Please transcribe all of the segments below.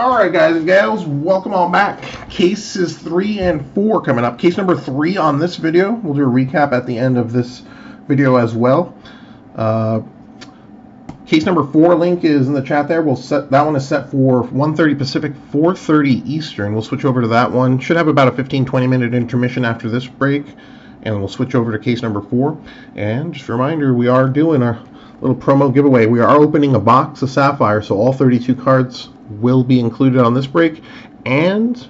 Alright guys and gals, welcome all back. Cases 3 and 4 coming up. Case number 3 on this video. We'll do a recap at the end of this video as well. Uh, case number 4 link is in the chat there. We'll set That one is set for 1.30 Pacific, 4.30 Eastern. We'll switch over to that one. Should have about a 15-20 minute intermission after this break. And we'll switch over to case number 4. And just a reminder, we are doing our little promo giveaway. We are opening a box of Sapphire, so all 32 cards will be included on this break. And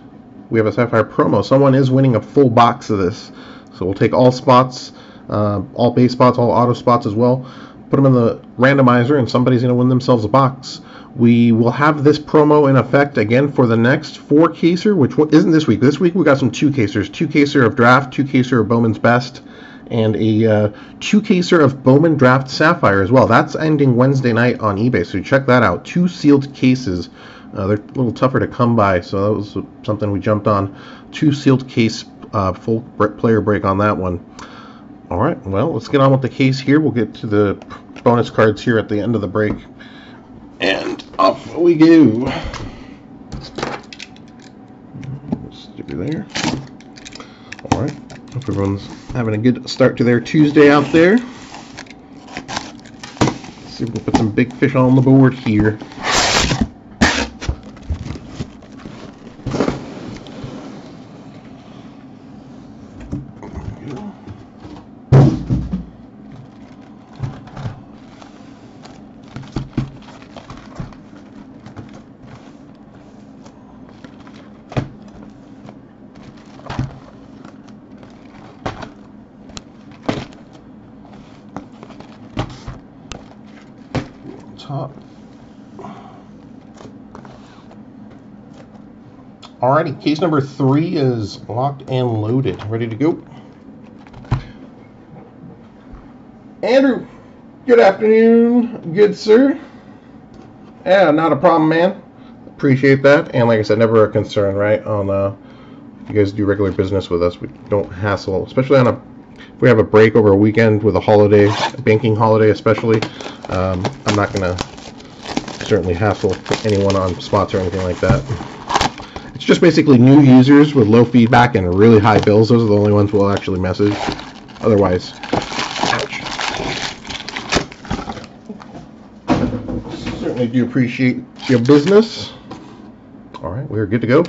we have a Sapphire promo. Someone is winning a full box of this. So we'll take all spots, uh, all base spots, all auto spots as well. Put them in the randomizer, and somebody's going to win themselves a box. We will have this promo in effect again for the next four caser, which isn't this week. This week we got some two casers, two caser of draft, two caser of Bowman's best, and a uh, two caser of Bowman Draft Sapphire as well. That's ending Wednesday night on eBay, so check that out. Two sealed cases. Uh, they're a little tougher to come by, so that was something we jumped on. Two sealed case, uh, full player break on that one. All right, well, let's get on with the case here. We'll get to the bonus cards here at the end of the break. And off we go. There. Hope everyone's having a good start to their Tuesday out there. Let's see if we can put some big fish on the board here. top. Alrighty, case number three is locked and loaded. Ready to go. Andrew, good afternoon, good sir. Yeah, not a problem, man. Appreciate that. And like I said, never a concern, right? On uh, you guys do regular business with us, we don't hassle, especially on a if we have a break over a weekend with a holiday, a banking holiday especially. Um, I'm not to certainly hassle anyone on spots or anything like that. Just basically new users with low feedback and really high bills. Those are the only ones we'll actually message. Otherwise, ouch. Certainly do appreciate your business. All right, we're good to go.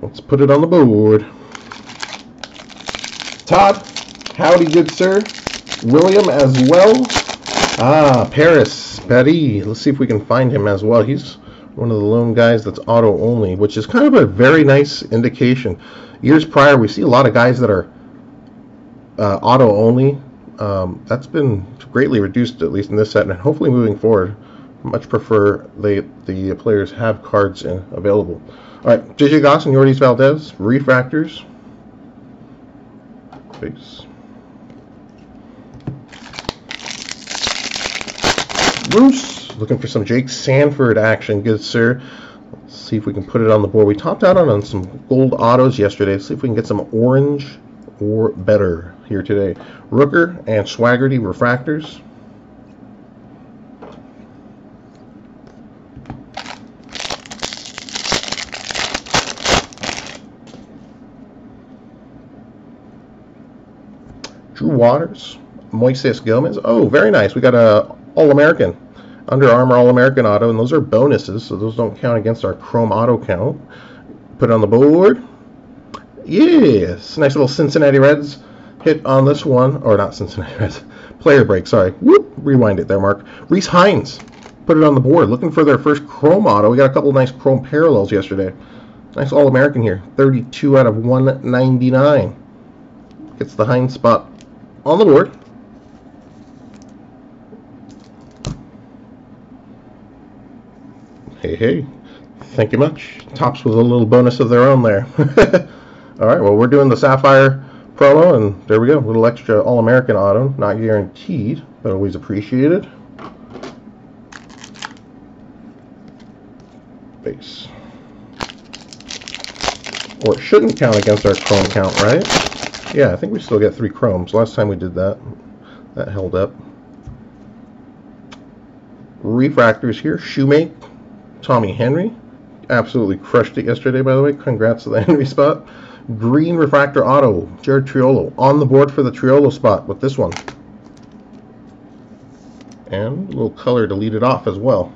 Let's put it on the board. Todd, howdy, good sir. William as well. Ah, Paris, Paris. Let's see if we can find him as well. He's one of the lone guys that's auto only, which is kind of a very nice indication. Years prior, we see a lot of guys that are uh, auto only. Um, that's been greatly reduced, at least in this set, and hopefully moving forward. Much prefer they, the players have cards in, available. All right, JJ Goss and Yordis Valdez, refractors. Base. Bruce, looking for some Jake Sanford action, good sir. Let's see if we can put it on the board. We topped out on, on some gold autos yesterday. Let's see if we can get some orange or better here today. Rooker and Swaggerty refractors. Drew Waters, Moises Gomez. Oh, very nice. We got a all-American. Under Armour All-American Auto, and those are bonuses, so those don't count against our Chrome Auto count. Put it on the board. Yes, nice little Cincinnati Reds hit on this one, or not Cincinnati Reds, player break, sorry. Whoop, rewind it there, Mark. Rece Hinds, put it on the board, looking for their first Chrome Auto. We got a couple nice Chrome parallels yesterday. Nice All-American here, 32 out of 199. Gets the Hinds spot on the board. Hey, hey. Thank you much. Topps with a little bonus of their own there. All right, well, we're doing the Sapphire promo, and there we go. A little extra All-American auto. Not guaranteed, but always appreciated. Base. Or it shouldn't count against our Chrome count, right? Yeah, I think we still get three Chromes. Last time we did that, that held up. Refractors here. Shoemake, Tommy Henry, absolutely crushed it yesterday, by the way. Congrats to the Henry spot. Green Refractor Auto, Jared Triolo. On the board for the Triolo spot with this one. And a little color to lead it off as well.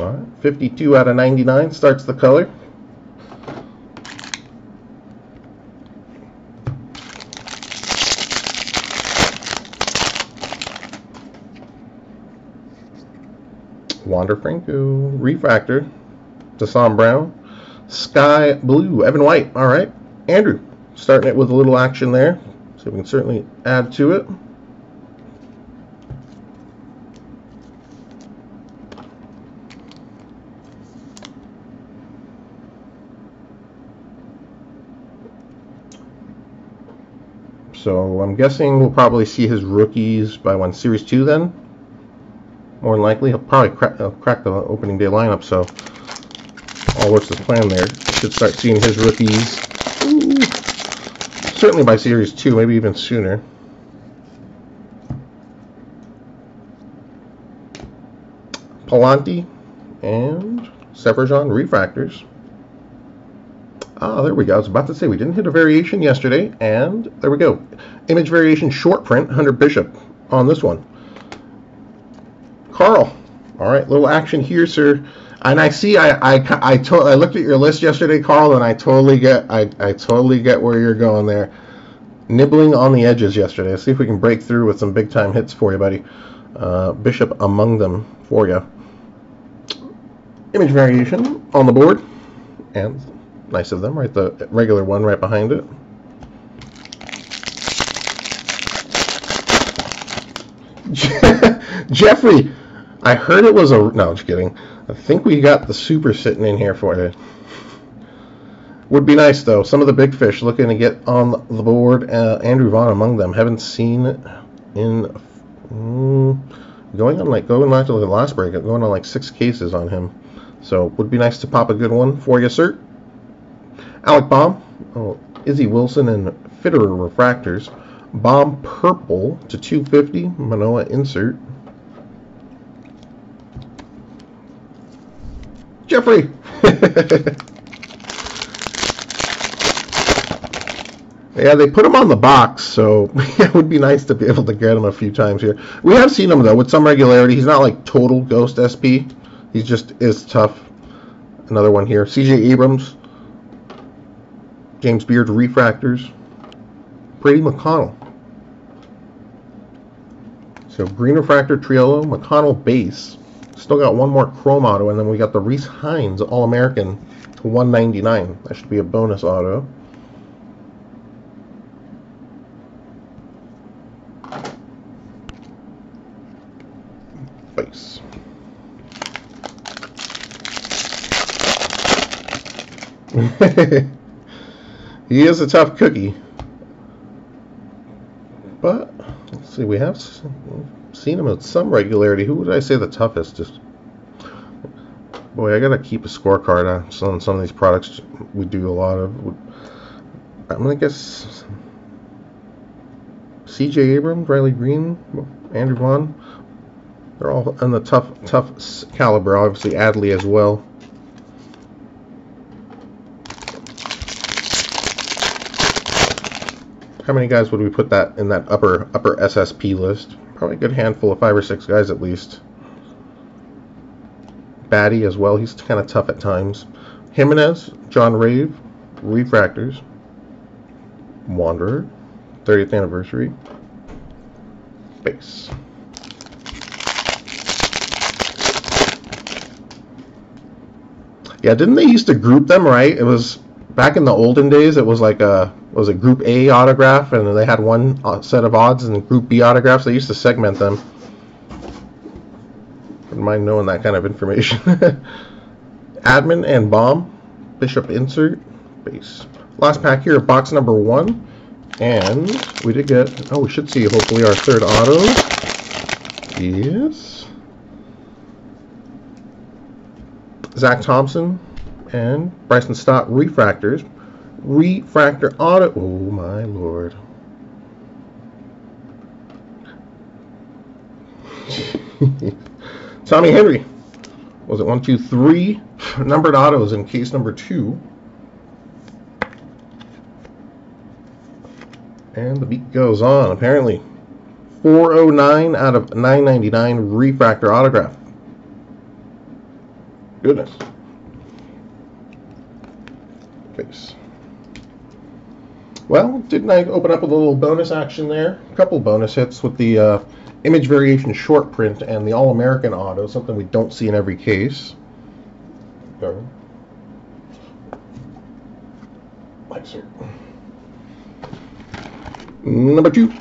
All right, 52 out of 99 starts the color. Wander Franco, Refractor, Deshaun Brown, Sky Blue, Evan White. All right, Andrew, starting it with a little action there, so we can certainly add to it. So I'm guessing we'll probably see his rookies by one Series 2 then. More than likely. He'll probably crack, he'll crack the opening day lineup, so all works as planned there. Should start seeing his rookies ooh, certainly by Series 2, maybe even sooner. Pallante and Severjon Refractors. Ah, there we go. I was about to say we didn't hit a variation yesterday, and there we go. Image variation short print, Hunter Bishop on this one. Carl, all right, little action here, sir. And I see, I I I, to, I looked at your list yesterday, Carl, and I totally get, I I totally get where you're going there. Nibbling on the edges yesterday. Let's see if we can break through with some big time hits for you, buddy. Uh, Bishop among them for you. Image variation on the board, and Nice of them, right? The regular one right behind it. Jeffrey, I heard it was a. No, just kidding. I think we got the super sitting in here for you. Would be nice though. Some of the big fish looking to get on the board. Uh, Andrew Vaughn among them. Haven't seen it in mm, going on like going back to the last break. Going on like six cases on him. So would be nice to pop a good one for you, sir. Alec Bohm, oh, Izzy Wilson, and Fitterer refractors. Bohm purple to 250, Manoah insert. Jeffrey! yeah, they put him on the box, so it would be nice to be able to get him a few times here. We have seen him, though, with some regularity. He's not like total Ghost SP. He just is tough. Another one here. CJ Abrams, James Beard refractors. Brady McConnell. So green refractor Triolo, McConnell base. Still got one more chrome auto, and then we got the Rece Hinds All-American to 199. That should be a bonus auto. Base. He is a tough cookie. But, let's see, we have seen him at some regularity. Who would I say the toughest? Just Boy, I gotta keep a scorecard on some, some of these products we do a lot of. I'm gonna guess C.J. Abrams, Riley Greene, Andrew Vaughn. They're all in the tough, tough caliber. Obviously, Adley as well. How many guys would we put that in that upper upper SSP list? Probably a good handful of five or six guys at least. Baty as well. He's kind of tough at times. Jimenez, John Rave, Refractors, Wanderer, 30th anniversary, base. Yeah, didn't they used to group them right? It was back in the olden days. It was like a was a Group A autograph, and they had one uh, set of odds and Group B autographs. They used to segment them. Wouldn't mind knowing that kind of information. Admin and bomb, Bishop insert, base. Last pack here, box number one. And we did get, oh, we should see hopefully our third auto. Yes. Zach Thompson and Bryson Stott refractors refractor auto. Oh my lord. Tommy Henry. Was it one, two, three numbered autos in case number two? And the beat goes on. Apparently, 409 out of 999 refractor autograph. Goodness. Face. Well, didn't I open up a little bonus action there? A couple bonus hits with the uh, image variation short print and the All American auto, something we don't see in every case. Go. Number two.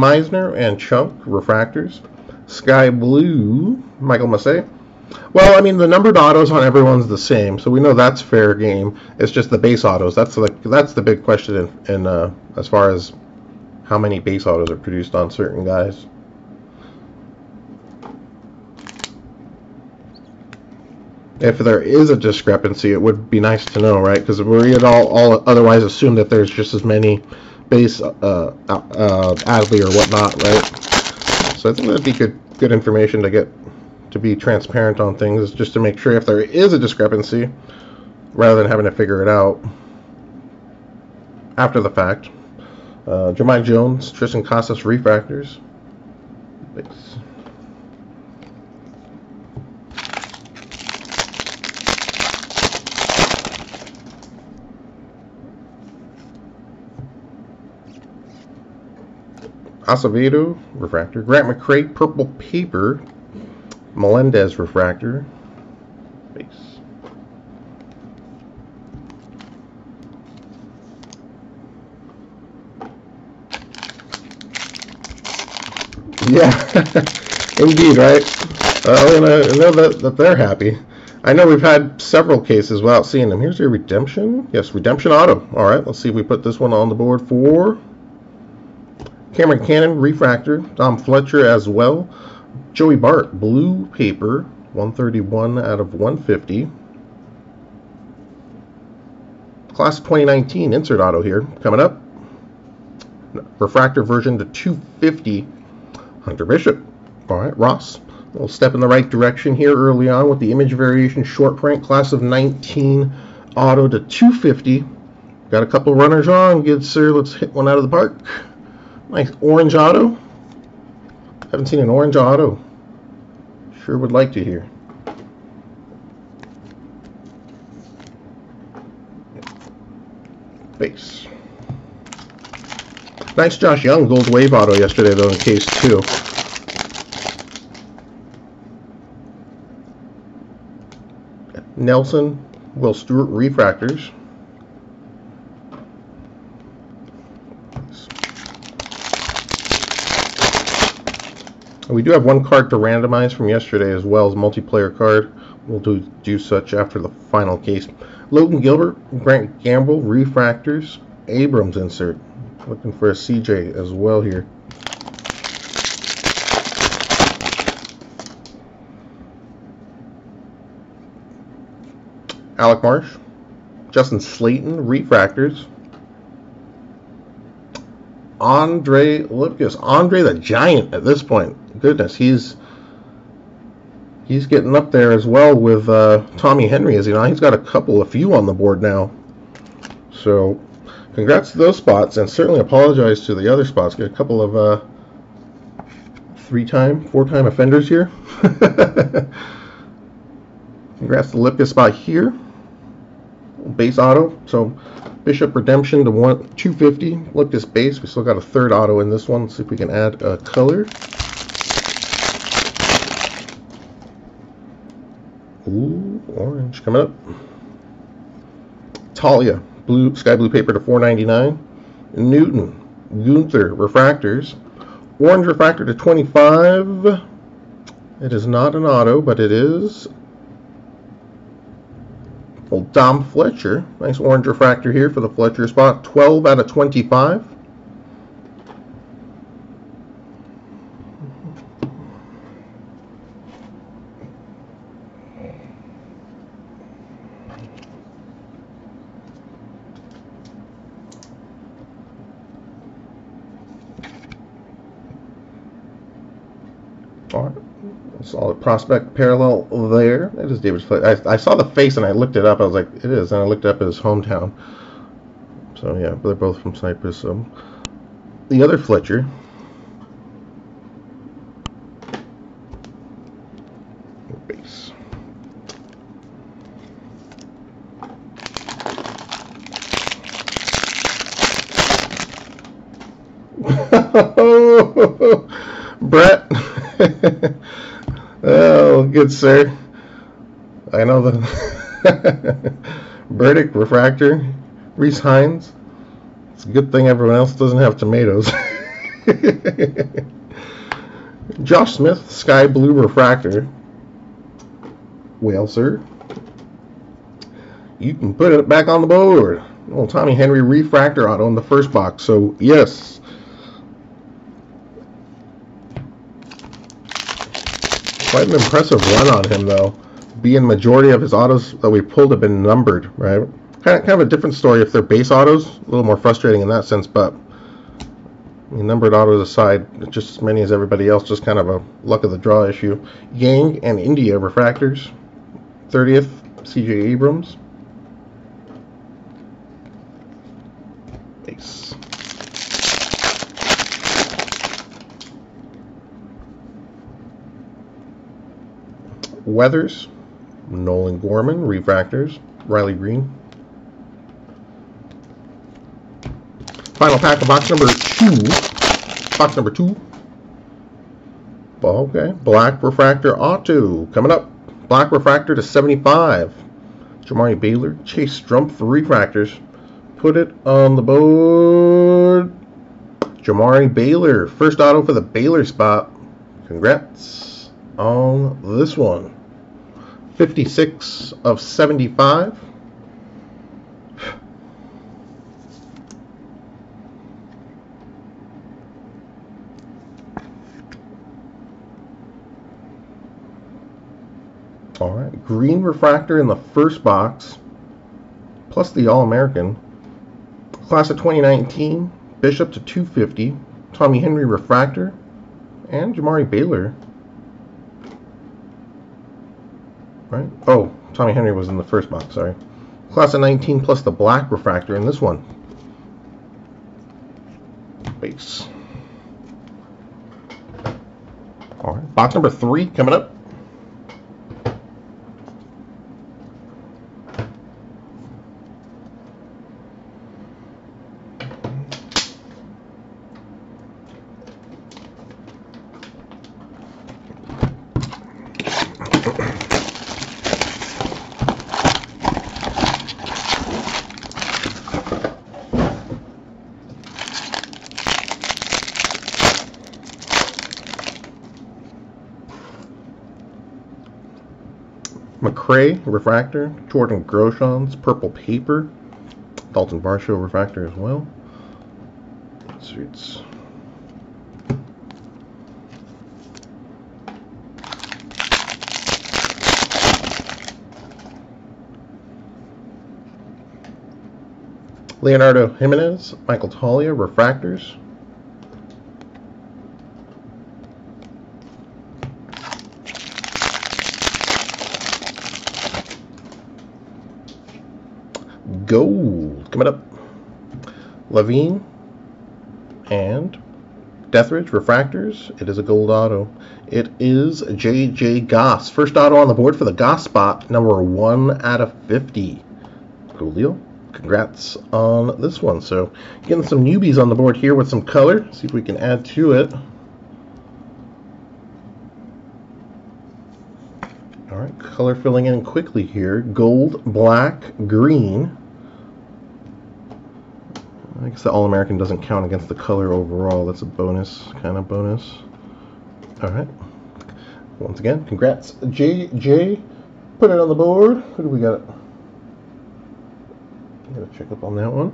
Meisner and Chunk refractors. Sky Blue, Michael Massey. Well, I mean, the numbered autos on everyone's the same, so we know that's fair game. It's just the base autos. That's the that's the big question in, in uh, as far as how many base autos are produced on certain guys. If there is a discrepancy, it would be nice to know, right? Because we would all, all otherwise assume that there's just as many base uh, uh, Adley or whatnot, right? So I think that'd be good, good information to get to be transparent on things, just to make sure if there is a discrepancy, rather than having to figure it out after the fact. Uh, Jahmai Jones, Triston Casas refractors. Thanks. Acevedo, refractor. Grant McCray, purple paper. Melendez, refractor. Base. Yeah, indeed, right? Well, and I know that, that they're happy. I know we've had several cases without seeing them. Here's your redemption. Yes, redemption auto. All right, let's see if we put this one on the board for Cameron Cannon, Refractor. Dom Fletcher as well. Joey Bart, Blue Paper, 131 out of 150. Class 2019 insert auto here coming up. Refractor version to 250. Hunter Bishop. All right, Ross. We'll step in the right direction here early on with the image variation short print class of 19 auto to 250. Got a couple runners on. Good, sir. Let's hit one out of the park. Nice orange auto. Haven't seen an orange auto. Sure would like to hear. Base. Nice Josh Jung gold wave auto yesterday though in case two. Nelson, Will Stewart refractors. We do have one card to randomize from yesterday as well as multiplayer card. We'll do, do such after the final case. Logan Gilbert, Grant Gamble, Refractors, Abrams insert. Looking for a CJ as well here. Alec Marsh, Justin Slaten, Refractors. Andre Lipcius, Andre the Giant at this point goodness, he's he's getting up there as well with uh, Tommy Henry, as you know. He's got a couple, a few on the board now. So, congrats to those spots, and certainly apologize to the other spots. Get a couple of uh, three-time, four-time offenders here. congrats to the Lipka spot here. Base auto. So, Bishop Redemption to one 250. Look this base. We still got a third auto in this one. Let's see if we can add a color. Ooh, orange coming up. Toglia, blue sky blue paper to 4.99. Newton, Gunther refractors. Orange refractor to 25. It is not an auto, but it is Old Dom Fletcher. Nice orange refractor here for the Fletcher spot. 12 out of 25. All right. Solid prospect parallel there. That is David Fletcher. I, I, saw the face and I looked it up. I was like, it is. And I looked up his hometown. So yeah, they're both from Cyprus. So the other Fletcher. Brett. oh, good sir. I know the Burdick refractor, Rece Hinds. It's a good thing everyone else doesn't have tomatoes. Josh Smith, Sky Blue refractor. Well, sir, you can put it back on the board. Well, Tommy Henry refractor auto in the first box. So yes, Quite an impressive run on him, though. Being majority of his autos that we pulled have been numbered, right? Kind of, kind of a different story if they're base autos. A little more frustrating in that sense, but numbered autos aside, just as many as everybody else, just kind of a luck of the draw issue. Yang and India refractors. 30th, CJ Abrams. Ace. Weathers, Nolan Gorman, Refractors, Riley Greene. Final pack of box number two. Box number two. Okay, Black Refractor Auto. Coming up, Black Refractor to 75. Jamari Baylor, Chase Strumpf for Refractors. Put it on the board. Jamari Baylor, first auto for the Baylor spot. Congrats on this one. 56 of 75. All right, green refractor in the first box, plus the All-American. Class of 2019, Bishop to 250, Tommy Henry refractor, and Jamari Baylor right? Oh, Tommy Henry was in the first box, sorry. Class of 19 plus the black refractor in this one. Base. All right, box number three coming up. McRae refractor, Jordan Groshans purple paper, Dalton Varsho refractor as well. Streets. Leonardo Jimenez, Michael Toglia, refractors. Gold coming up. Levine and Deathridge Refractors. It is a gold auto. It is J.J. Goss. First auto on the board for the Goss spot, number 1 out of 50. Cool deal. Congrats on this one. So, getting some newbies on the board here with some color. See if we can add to it. Alright, color filling in quickly here. Gold, black, green. I guess the All-American doesn't count against the color overall. That's a bonus, kind of bonus. All right. Once again, congrats, JJ. Put it on the board. Who do we got? Gotta check up on that one.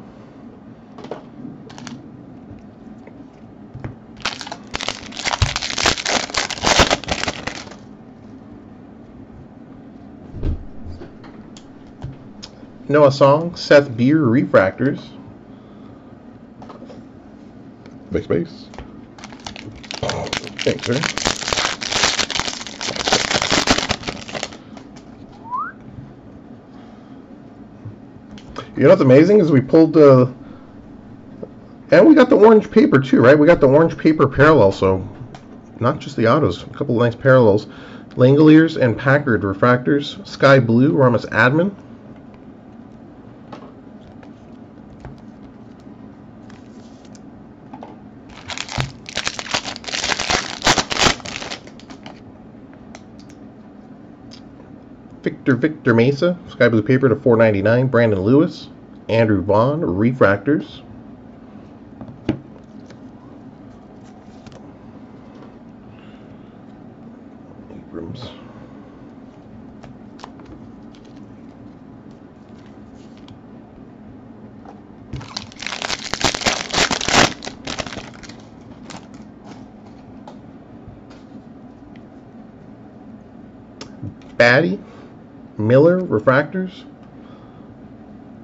Noah Song, Seth Beer Refractors. Space. Thanks, sir. You know what's amazing is we pulled the, and we got the orange paper too, right? We got the orange paper parallel, so not just the autos, a couple of nice parallels. Langeliers and Packard refractors, Sky Blue, Ramos Admin. Victor Victor Mesa, Sky Blue Paper to 4.99. Brandon Lewis, Andrew Vaughn, Refractors. Abrams. Baty,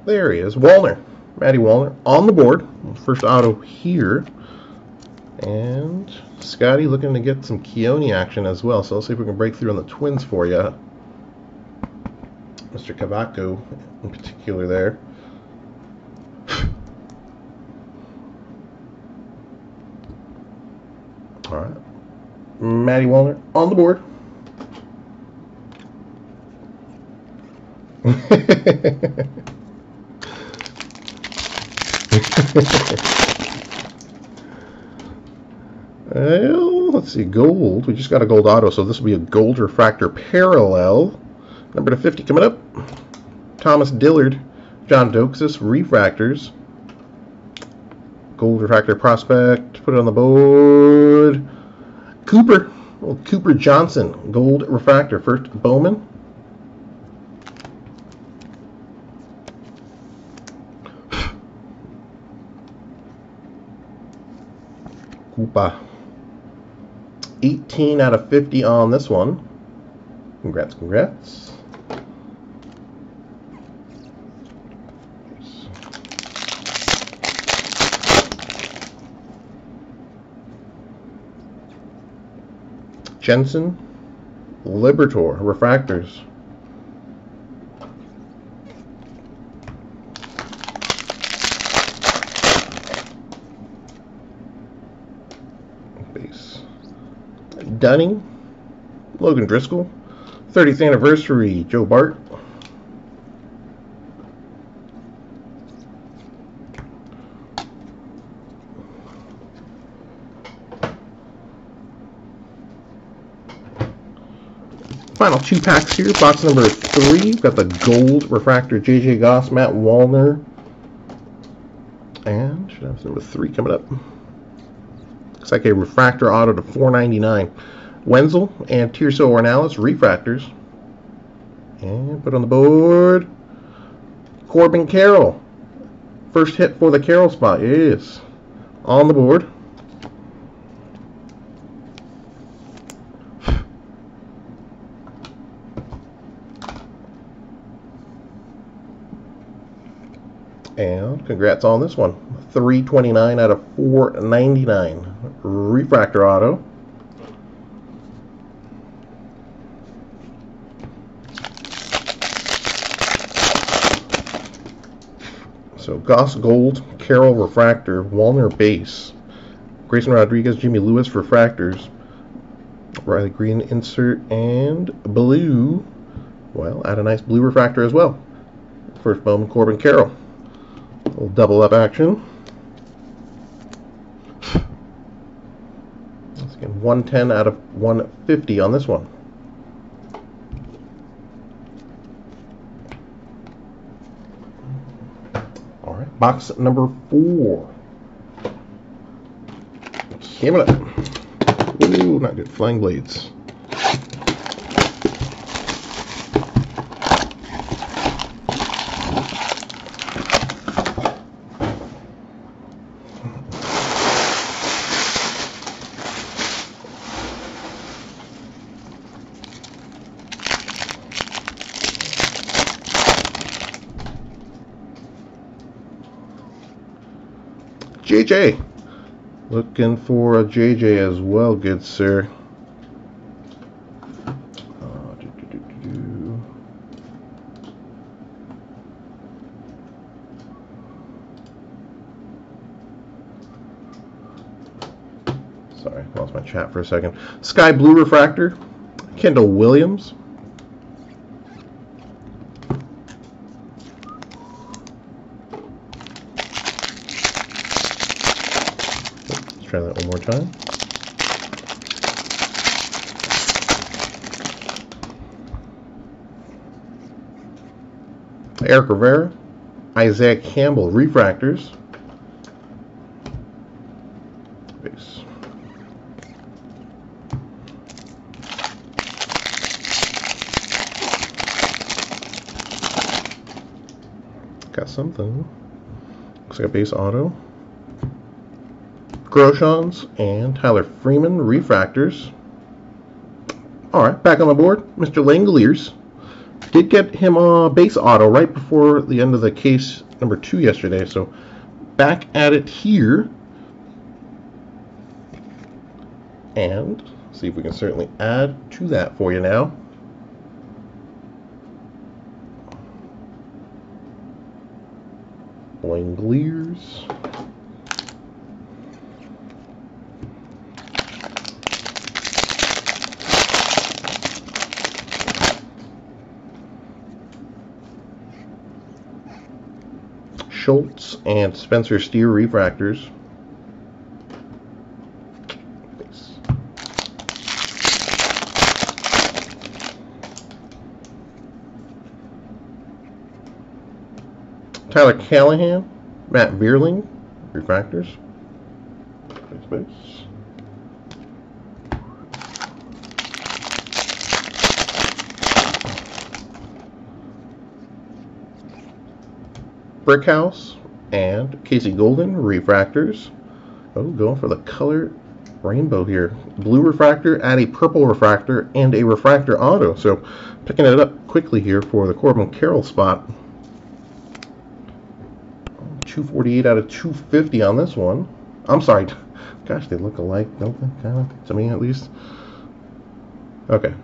There he is. Wallner. Matty Wallner on the board. First auto here. And Scotty looking to get some Keoni action as well. So let's see if we can break through on the Twins for you. Mr. Cavaco in particular there. All right. Matty Wallner on the board. well, let's see, gold. We just got a gold auto, so this will be a gold refractor parallel. Number to 50 coming up. Thomas Dillard, John Doxis, refractors. Gold refractor prospect. Put it on the board. Cooper. Well, Cooper Johnson, gold refractor. First Bowman. Koopa. 18 out of 50 on this one. Congrats, congrats. Jensen, Libertor, Refractors. Base. Dunning, Logan Driscoll, 30th anniversary, Joe Bart. Final two packs here. Box number three. We've got the gold refractor JJ Goss, Matt Wallner. And should have number three coming up. Like a refractor auto to 499. Wenzel and Tirso Ornelas refractors. And put on the board. Corbin Carroll. First hit for the Carroll spot. Yes. On the board. And congrats on this one. 329 out of 499. Refractor auto. So Goss Gold, Carroll Refractor, Wallner Base, Grayson Rodriguez, Jimmy Lewis Refractors, Riley Greene insert, and blue. Well, add a nice blue refractor as well. First Bowman Corbin Carroll. A little double up action. Let's get 110 out of 150 on this one. All right, box number four. Coming. Ooh, not good. Flying blades. JJ. Looking for a JJ as well, good sir. Uh, Sorry, lost my chat for a second. Sky Blue Refractor, Kendall Williams. Try that one more time. Eric Rivera, Isaiah Campbell, Refractors. Base. Got something. Looks like a base auto. Groshans and Tyler Freeman refractors. All right, back on the board, Mr. Langeliers. Did get him a base auto right before the end of the case number two yesterday, so back at it here. And see if we can certainly add to that for you now. Langeliers. Schultz and Spencer Steer refractors. Tyler Callahan, Matt Vierling, refractors. Base. Brickhouse and Casey Golden refractors. Oh, going for the color rainbow here. Blue refractor, add a purple refractor, and a refractor auto. So picking it up quickly here for the Corbin Carroll spot. 248 out of 250 on this one. I'm sorry. Gosh, they look alike, don't they? Kind of, to me at least. Okay.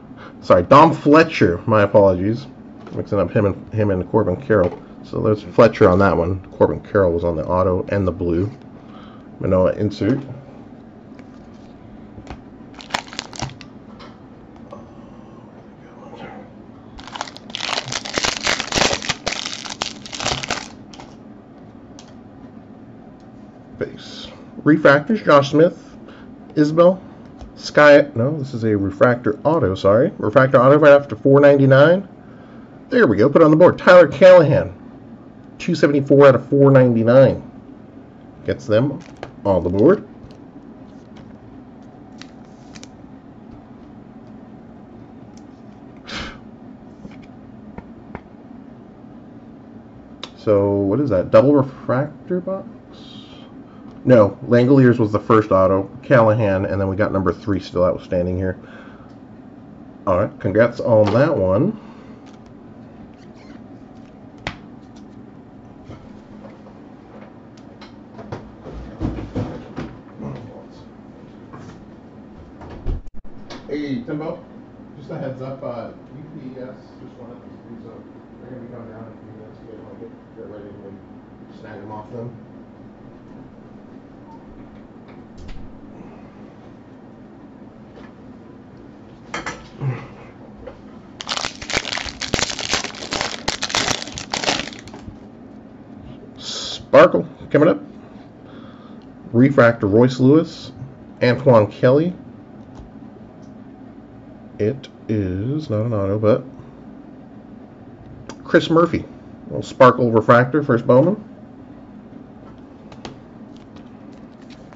Sorry, Dom Fletcher. My apologies. Mixing up him and him and Corbin Carroll. So there's Fletcher on that one. Corbin Carroll was on the auto and the blue. Manoah insert. Base. Refractors, Josh Smith, Isabel, Sky, no, this is a refractor auto, sorry. Refractor auto right after 499. There we go, put it on the board. Tyler Callahan, 274 out of 499. Gets them on the board. So, what is that? Double refractor box? No, Langeliers was the first auto. Callahan, and then we got number three still outstanding here. All right, congrats on that one. Hey, Timbo, just a heads up, uh, UPS just wanted these three, so they're gonna be coming down in a few minutes. Get, like, get, get ready to snag them off them. Sparkle coming up. Refractor Royce Lewis, Antoine Kelly. It is not an auto, but Chris Murphy. Little sparkle refractor, first Bowman.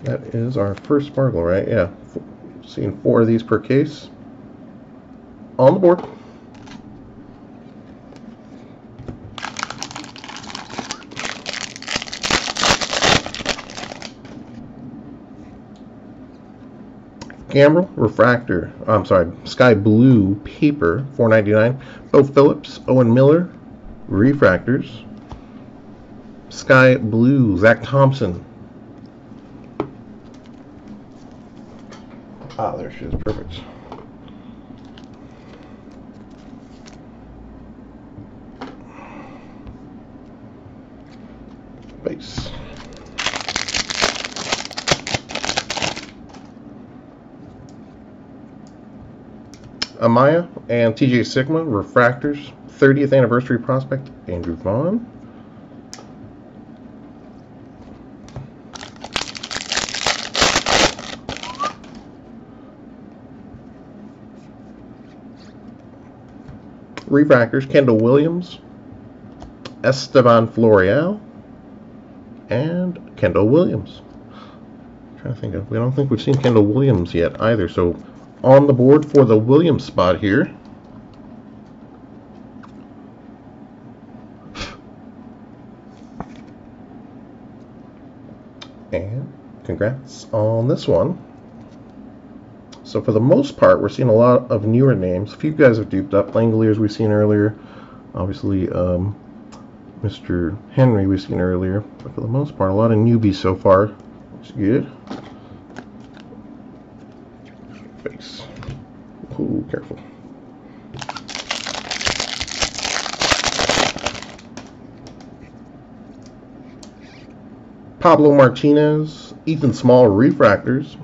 That is our first sparkle, right? Yeah. Seeing four of these per case. On the board. Gambrell refractor. I'm sorry, sky blue paper, 4.99. Bo Phillips, Owen Miller, refractors. Sky blue, Zach Thompson, Ah, there she is. Perfect. Base. Amaya and TJ Sikkema Refractors 30th Anniversary Prospect Andrew Vaughn. Refractors Kendall Williams, Estevan Florial, and Kendall Williams. I'm trying to think of, we don't think we've seen Kendall Williams yet either, so on the board for the Williams spot here. And congrats on this one. So for the most part, we're seeing a lot of newer names. A few guys have duped up. Langeliers we've seen earlier. Obviously, um, Mr. Henry we've seen earlier. But for the most part, a lot of newbies so far. Looks good. Face. Oh, careful. Pablo Martinez, Ethan Small Refractors,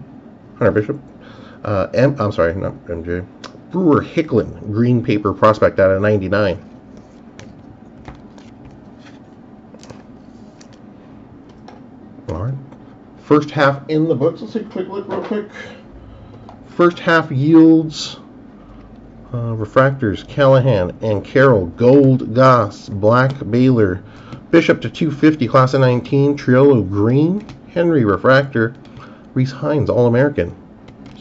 Hunter Bishop, uh, M, I'm sorry, not MJ, Brewer Hicklen, Green Paper Prospect out of 99. All right. First half in the books. Let's take a quick look real quick. First half yields, uh, refractors, Callahan and Carroll, Gold Goss, Black Baylor, Bishop to 250, class of 19, Triolo Green, Henry Refractor, Rece Hinds, All American.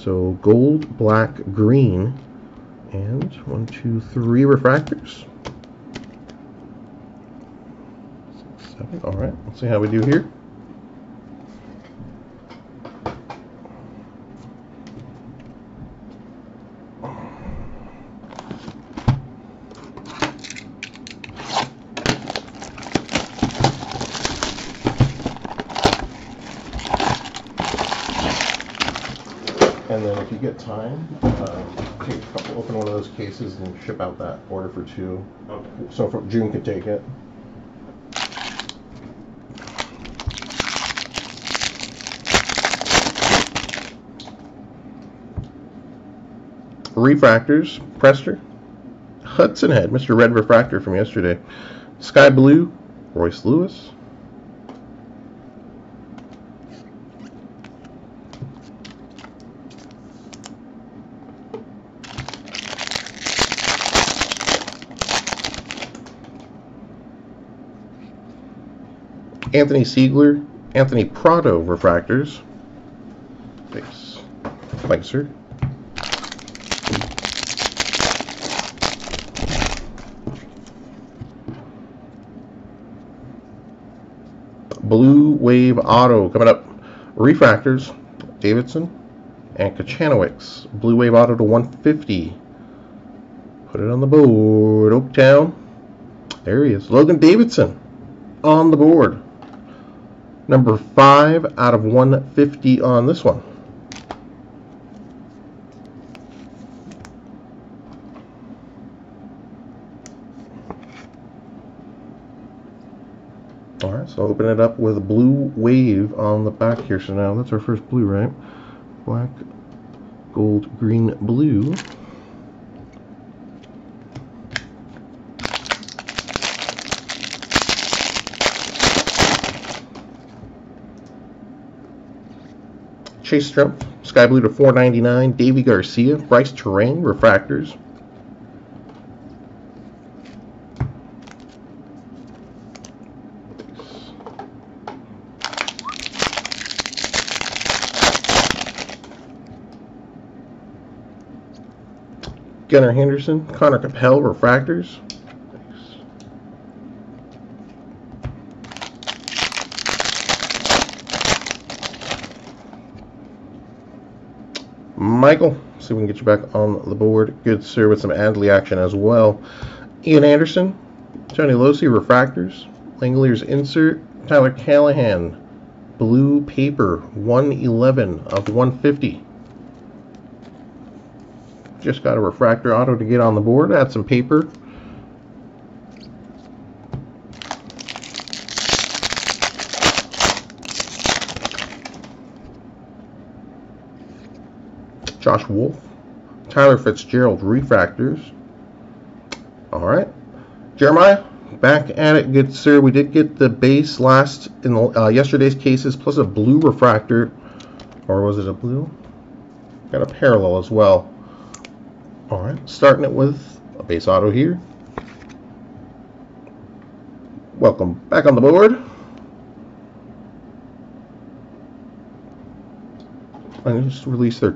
So gold, black, green, and one, two, three refractors. Six, seven. All right, let's see how we do here. And then if you get time, uh, take a couple, open one of those cases and ship out that order for two. Okay. So for, June could take it. Refractors, Priester, Hudson Head, Mr. Red Refractor from yesterday. Sky Blue, Royce Lewis. Anthony Seigler, Anthony Prado refractors. Thanks. Thanks, sir. Blue Wave Auto coming up. Refractors, Davidson and Kochanowicz. Blue Wave Auto to 150. Put it on the board. Oaktown. There he is. Logan Davidson on the board. Number 5 out of 150 on this one. Alright, so open it up with a blue wave on the back here. So now that's our first blue, right? Black, gold, green, blue. Chase Strumpf, Sky Blue to 499. Davy Garcia, Brice Turang, Refractors. Gunnar Henderson, Connor Capel, Refractors. Michael, see if we can get you back on the board. Good sir with some Adley action as well. Ian Anderson, Johnny Losi, Refractors. Langeliers Insert, Tyler Callahan, Blue Paper, 111 of 150. Just got a refractor auto to get on the board. Add some paper. Josh Wolf. Tyler Fitzgerald refractors. All right. Jeremiah, back at it, good sir. We did get the base last in the, uh, yesterday's cases, plus a blue refractor, or was it a blue? Got a parallel as well. All right, starting it with a base auto here. Welcome back on the board. I just released their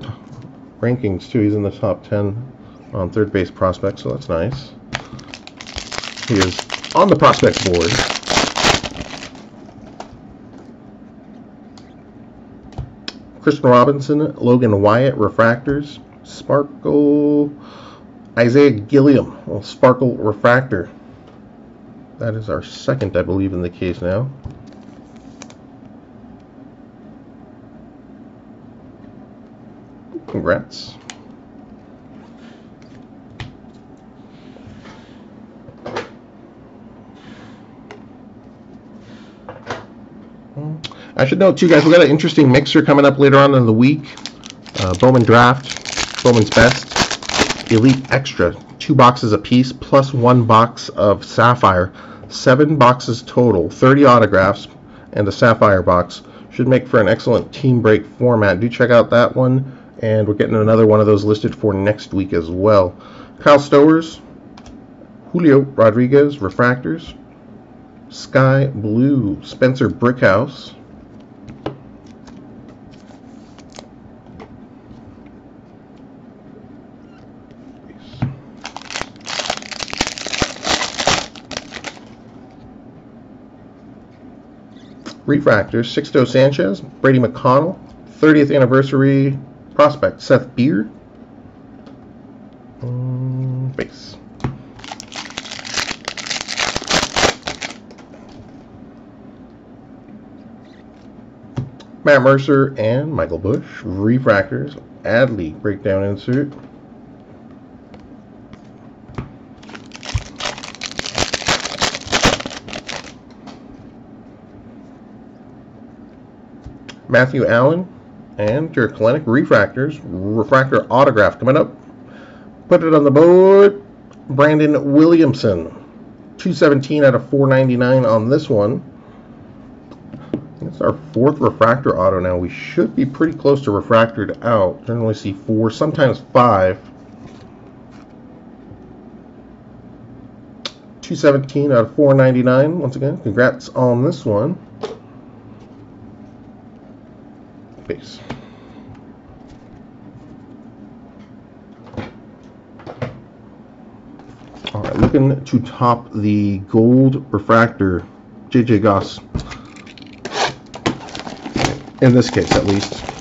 rankings too. He's in the top 10 on third base prospects, so that's nice. He is on the prospects board. Kristian Robinson, Logan Wyatt, Refractors, Sparkle, Isaiah Gilliam, well, Sparkle Refractor. That is our second, I believe, in the case now. Congrats. I should note too, guys, we got an interesting mixer coming up later on in the week. Uh, Bowman Draft, Bowman's Best, Elite Extra, two boxes a piece, plus one box of Sapphire. Seven boxes total, 30 autographs, and a Sapphire box. Should make for an excellent team break format. Do check out that one, and we're getting another one of those listed for next week as well. Kyle Stowers, Julio Rodriguez, Refractors, Sky Blue, Spencer Brickhouse, Refractors, Sixto Sanchez, Brady McConnell, 30th anniversary prospect, Seth Beer. Um, base. Matt Mercer and Michael Busch, Refractors, Adley breakdown insert. Matthew Allen, and your Kelenic Refractors, Refractor Autograph coming up. Put it on the board. Brandon Williamson, 217 out of 499 on this one. It's our fourth refractor auto now. We should be pretty close to refractored out. Generally see four, sometimes five. 217 out of 499. Once again, congrats on this one. Base. All right, looking to top the gold refractor, JJ Goss. In this case, at least.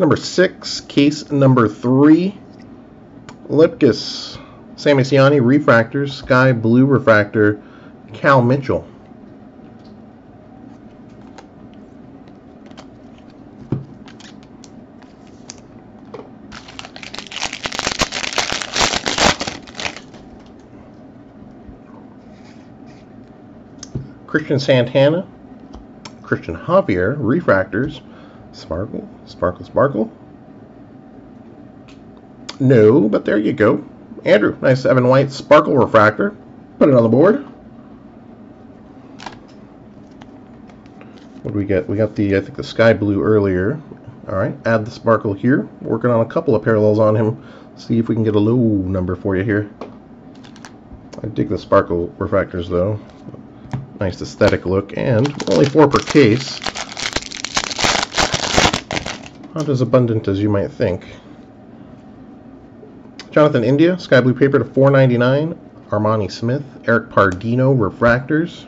Number six, case number three. Lipcius, Sammy Siani, Refractors, Sky Blue Refractor, Cal Mitchell. Christian Santana, Christian Javier, Refractors, Sparkle, sparkle, sparkle. No, but there you go. Andrew, nice seven White sparkle refractor. Put it on the board. What do we get? We got the, I think, the sky blue earlier. All right, add the sparkle here. Working on a couple of parallels on him. See if we can get a low number for you here. I dig the sparkle refractors, though. Nice aesthetic look, and only four per case. Not as abundant as you might think. Jonathan India, sky blue paper to 4.99. Armani Smith, Eric Pardinho refractors.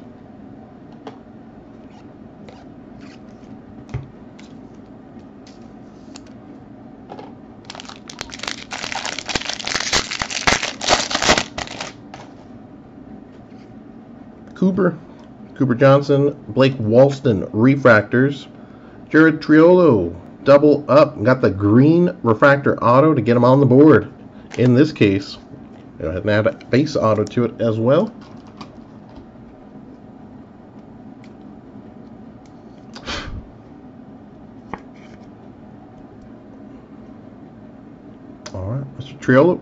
Cooper, Cooper Johnson, Blake Walston refractors. Jared Triolo, double up, got the green refractor auto to get him on the board. In this case, go ahead and add a base auto to it as well. All right, Mr. Triolo,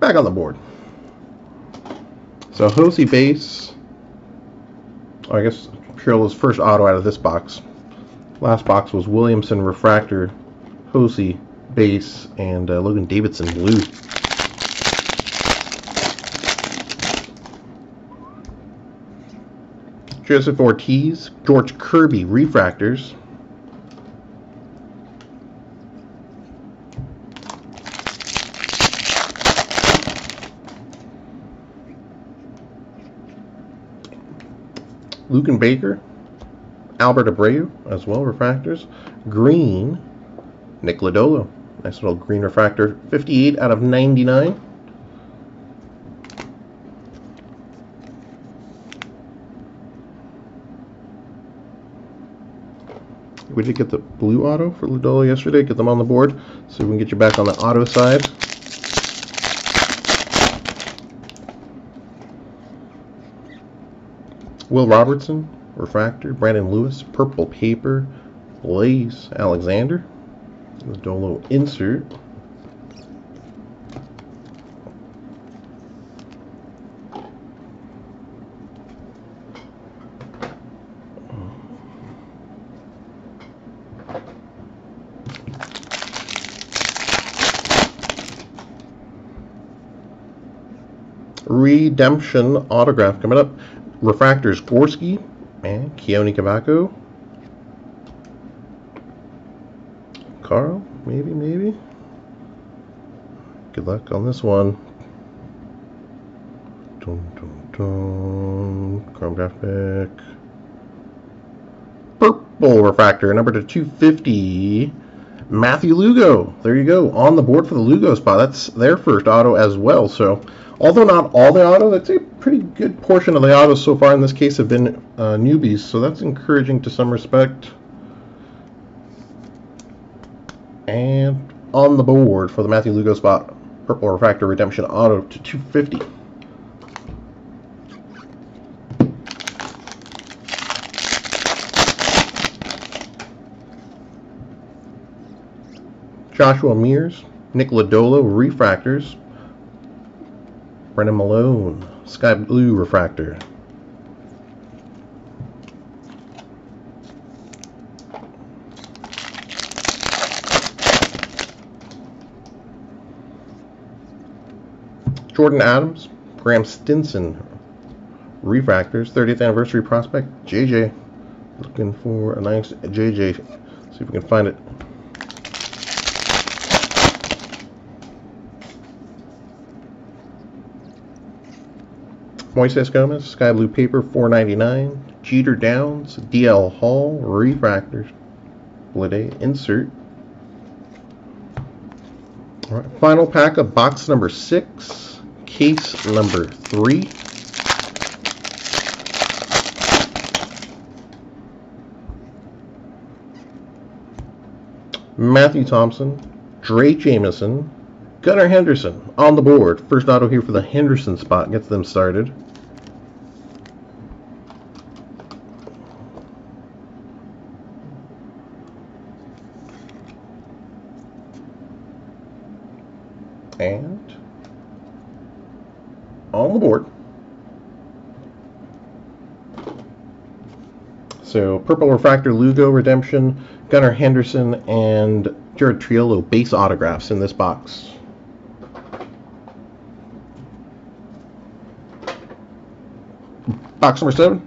back on the board. So Hoese base. I guess Triolo's first auto out of this box. Last box was Williamson refractor, Hoese base, and uh, Logan Davidson blue. Joseph Ortiz, George Kirby refractors. Luken Baker, Albert Abreu as well, refractors. Green, Nick Lodolo. Nice little green refractor. 58 out of 99. We did get the blue auto for Lodolo yesterday. Get them on the board so we can get you back on the auto side. Will Robertson, refractor. Brandon Lewis, purple paper. Blaze Alexander, the Dolo insert. Redemption autograph coming up. Refractors Gorski and Keoni Cavaco. Carl, maybe, maybe. Good luck on this one. Dun, dun, dun. Chrome graphic. Purple refractor, number to 250. Matthew Lugo. There you go. On the board for the Lugo spot. That's their first auto as well. So, although not all the autos, say a pretty good portion of the autos so far in this case have been uh, newbies. So that's encouraging to some respect. And on the board for the Matthew Lugo spot, Purple Refractor Redemption Auto to 250. Joshua Mears, Nick Lodolo Refractors, Brennan Malone, Sky Blue Refractor, Jordan Adams, Graeme Stinson, Refractors, 30th Anniversary Prospect, JJ. Looking for a nice JJ. See if we can find it. Moises Gomez, Sky Blue Paper, 4.99. Jeter Downs, DL Hall, Refractors. Blade insert. All right, final pack of box number six case number three. Matthew Thompson, Drey Jameson, Gunnar Henderson on the board. First auto here for the Henderson spot gets them started. And on the board. So Purple Refractor Lugo Redemption, Gunnar Henderson, and Jared Triolo base autographs in this box. Box number seven.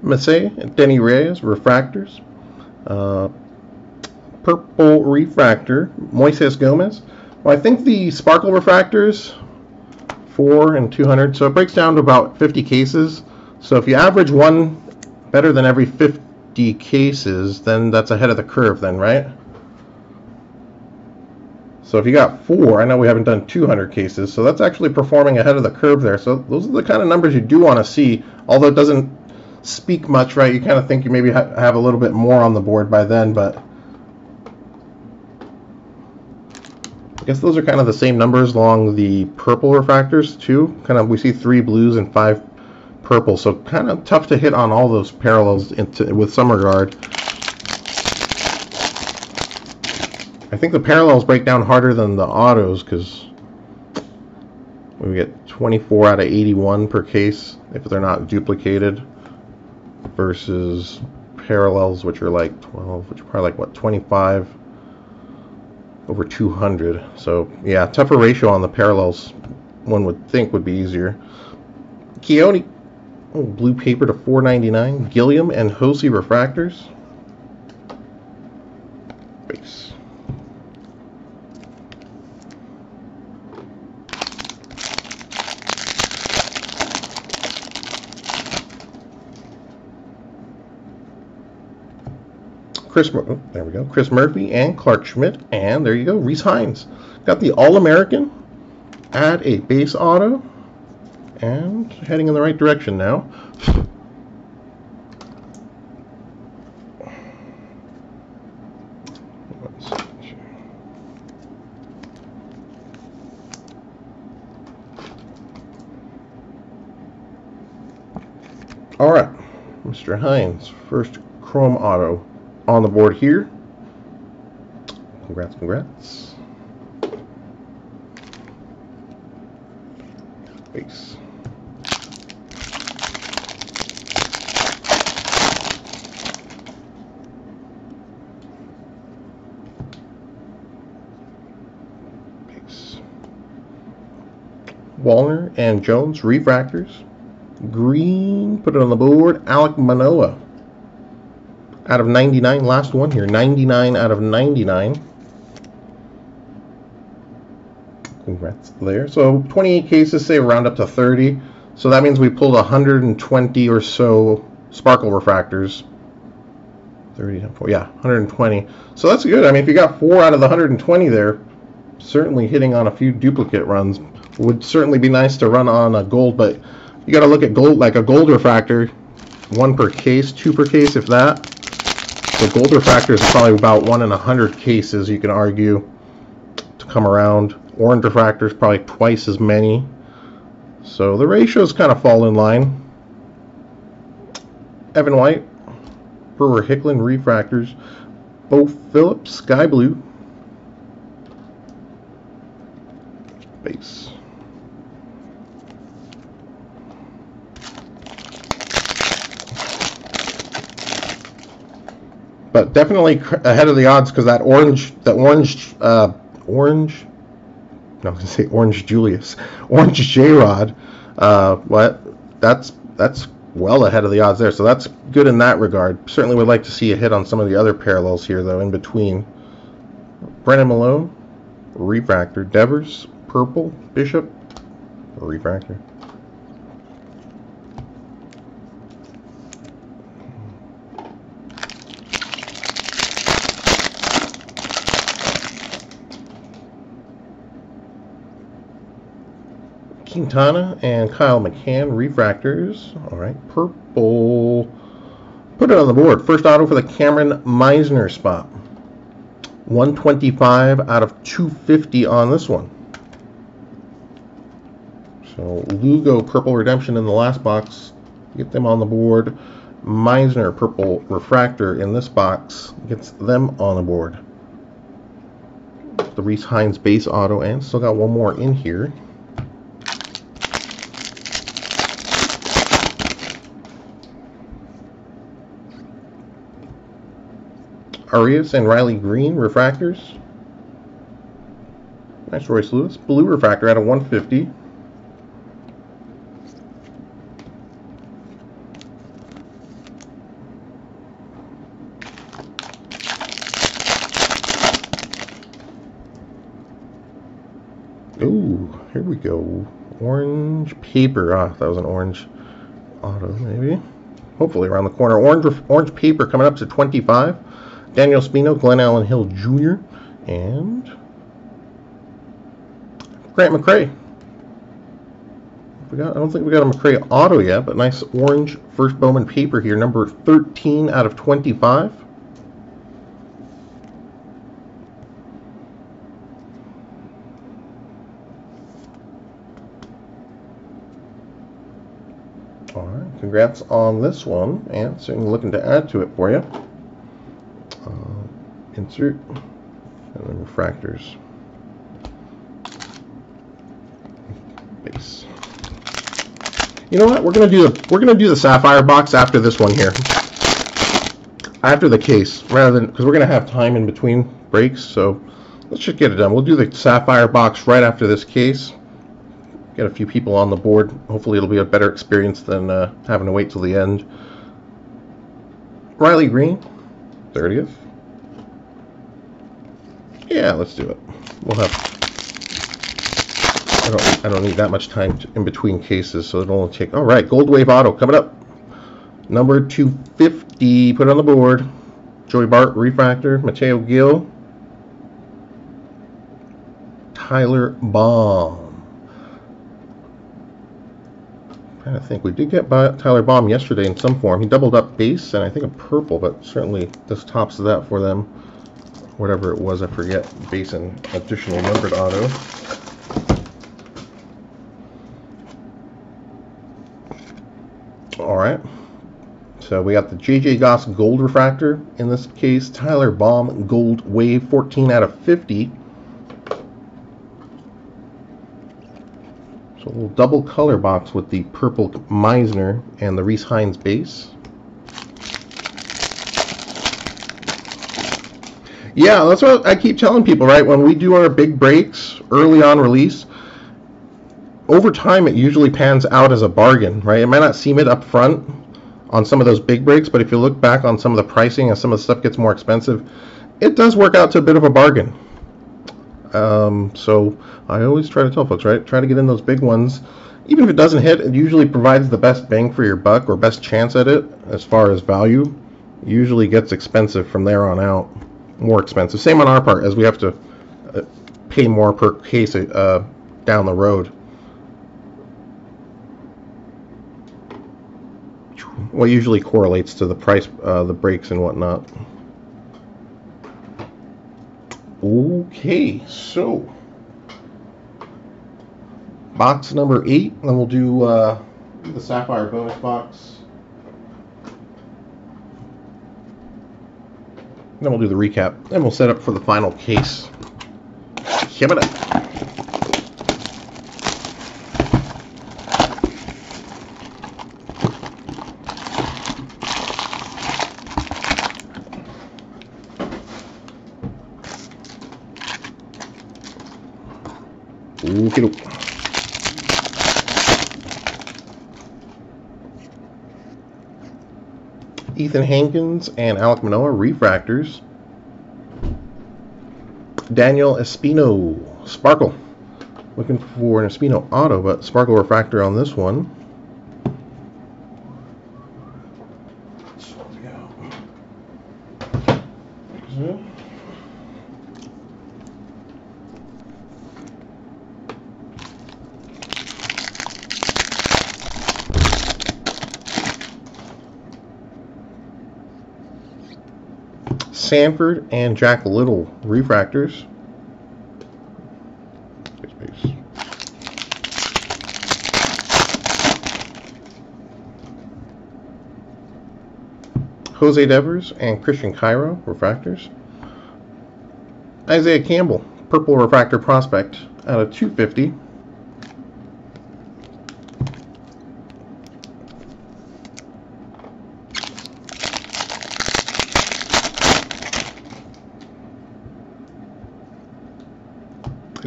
Massey, Denny Reyes, Refractors. Uh, purple Refractor, Moises Gomez. Well, I think the Sparkle Refractors, 4 and 200, so it breaks down to about 50 cases. So if you average one better than every 50 cases, then that's ahead of the curve then, right? So if you got four, I know we haven't done 200 cases, so that's actually performing ahead of the curve there. So those are the kind of numbers you do want to see, although it doesn't speak much, right? You kind of think you maybe ha have a little bit more on the board by then, but I guess those are kind of the same numbers along the purple refractors too. Kind of we see three blues and five purple, so kind of tough to hit on all those parallels into, with some regard. I think the parallels break down harder than the autos because we get 24 out of 81 per case if they're not duplicated versus parallels, which are like 12, which are probably like, what, 25 over 200. So, yeah, tougher ratio on the parallels, one would think would be easier. Keoni, oh, blue paper to 499. Gilliam and Hoese refractors. Base. Chris, oh, there we go. Chris Murphy and Clark Schmidt, and there you go. Rece Hinds. got the All-American. at a base auto, and heading in the right direction now. All right, Mr. Hinds, first Chrome Auto on the board here. Congrats, congrats. Base. Base. Wallner and Jones, refractors. Green, put it on the board. Alec Manoah out of 99. Last one here. 99 out of 99. Congrats there. So 28 cases, say round up to 30. So that means we pulled 120 or so sparkle refractors. 30, yeah, 120. So that's good. I mean, if you got four out of the 120 there, certainly hitting on a few duplicate runs would certainly be nice to run on a gold, but you got to look at gold like a gold refractor, one per case, two per case, if that. The gold refractors are probably about one in a hundred cases, you can argue, to come around. Orange refractors probably twice as many. So the ratios kind of fall in line. Evan White, Brewer Hicklin refractors, Bo Phillips, Sky Blue, base. But definitely ahead of the odds because that orange, that orange, uh, orange, no, I was gonna say orange Julius, orange J Rod, uh, what? That's that's well ahead of the odds there, so that's good in that regard. Certainly would like to see a hit on some of the other parallels here though, in between. Brennan Malone, refractor, Devers, purple, Bishop, refractor. Quintana and Kyle McCann refractors. All right, purple. Put it on the board. First auto for the Kameron Misner spot. 125 out of 250 on this one. So Lugo Purple Redemption in the last box. Get them on the board. Misner purple refractor in this box gets them on the board. The Rece Hinds base auto, and still got one more in here. Arias and Riley Greene refractors. Nice Royce Lewis. Blue refractor out of 150. Ooh, here we go. Orange paper. Ah, that was an orange auto, maybe. Hopefully around the corner. Orange orange paper coming up to 25. Daniel Spino, Glenallen Hill Jr., and Grant got, I don't think we got a McCray auto yet, but nice orange first Bowman paper here, number 13 out of 25. All right, congrats on this one, and certainly looking to add to it for you insert, and then refractors. Base. You know what? We're gonna do the we're gonna do the sapphire box after this one here. After the case, rather than because we're gonna have time in between breaks, so let's just get it done. We'll do the sapphire box right after this case. Get a few people on the board. Hopefully, it'll be a better experience than uh, having to wait till the end. Riley Greene, 30th. Yeah, let's do it. We'll have. I don't. I don't need that much time to, in between cases, so it'll only take. All right, Gold Wave Auto coming up. Number 250. Put it on the board. Joey Bart refractor. Mateo Gil, Tyler Baum. I think we did get Tyler Baum yesterday in some form. He doubled up base and I think a purple, but certainly this tops that for them whatever it was, I forget, base and additional numbered auto. All right. So we got the JJ Goss Gold Refractor in this case, Tyler Baum Gold Wave 14 out of 50. So a little double color box with the purple Misner and the Rece Hinds base. Yeah, that's what I keep telling people, right? When we do our big breaks early on release, over time it usually pans out as a bargain, right? It might not seem it up front on some of those big breaks, but if you look back on some of the pricing as some of the stuff gets more expensive, it does work out to a bit of a bargain. Um, so I always try to tell folks, right? Try to get in those big ones. Even if it doesn't hit, it usually provides the best bang for your buck or best chance at it as far as value. It usually gets expensive from there on out more expensive. Same on our part, as we have to uh, pay more per case uh, down the road. What usually correlates to the price, uh, the breaks and whatnot. Okay, so box number eight, then we'll do uh, the Sapphire bonus box. Then we'll do the recap. Then we'll set up for the final case. Give it up. Ethan Hankins and Alec Manoah, refractors. Daniel Espino, Sparkle. Looking for an Espino auto, but Sparkle refractor on this one. Sanford and Jack Little refractors. Jose Devers and Christian Cairo, refractors. Isaiah Campbell, purple refractor prospect out of 250.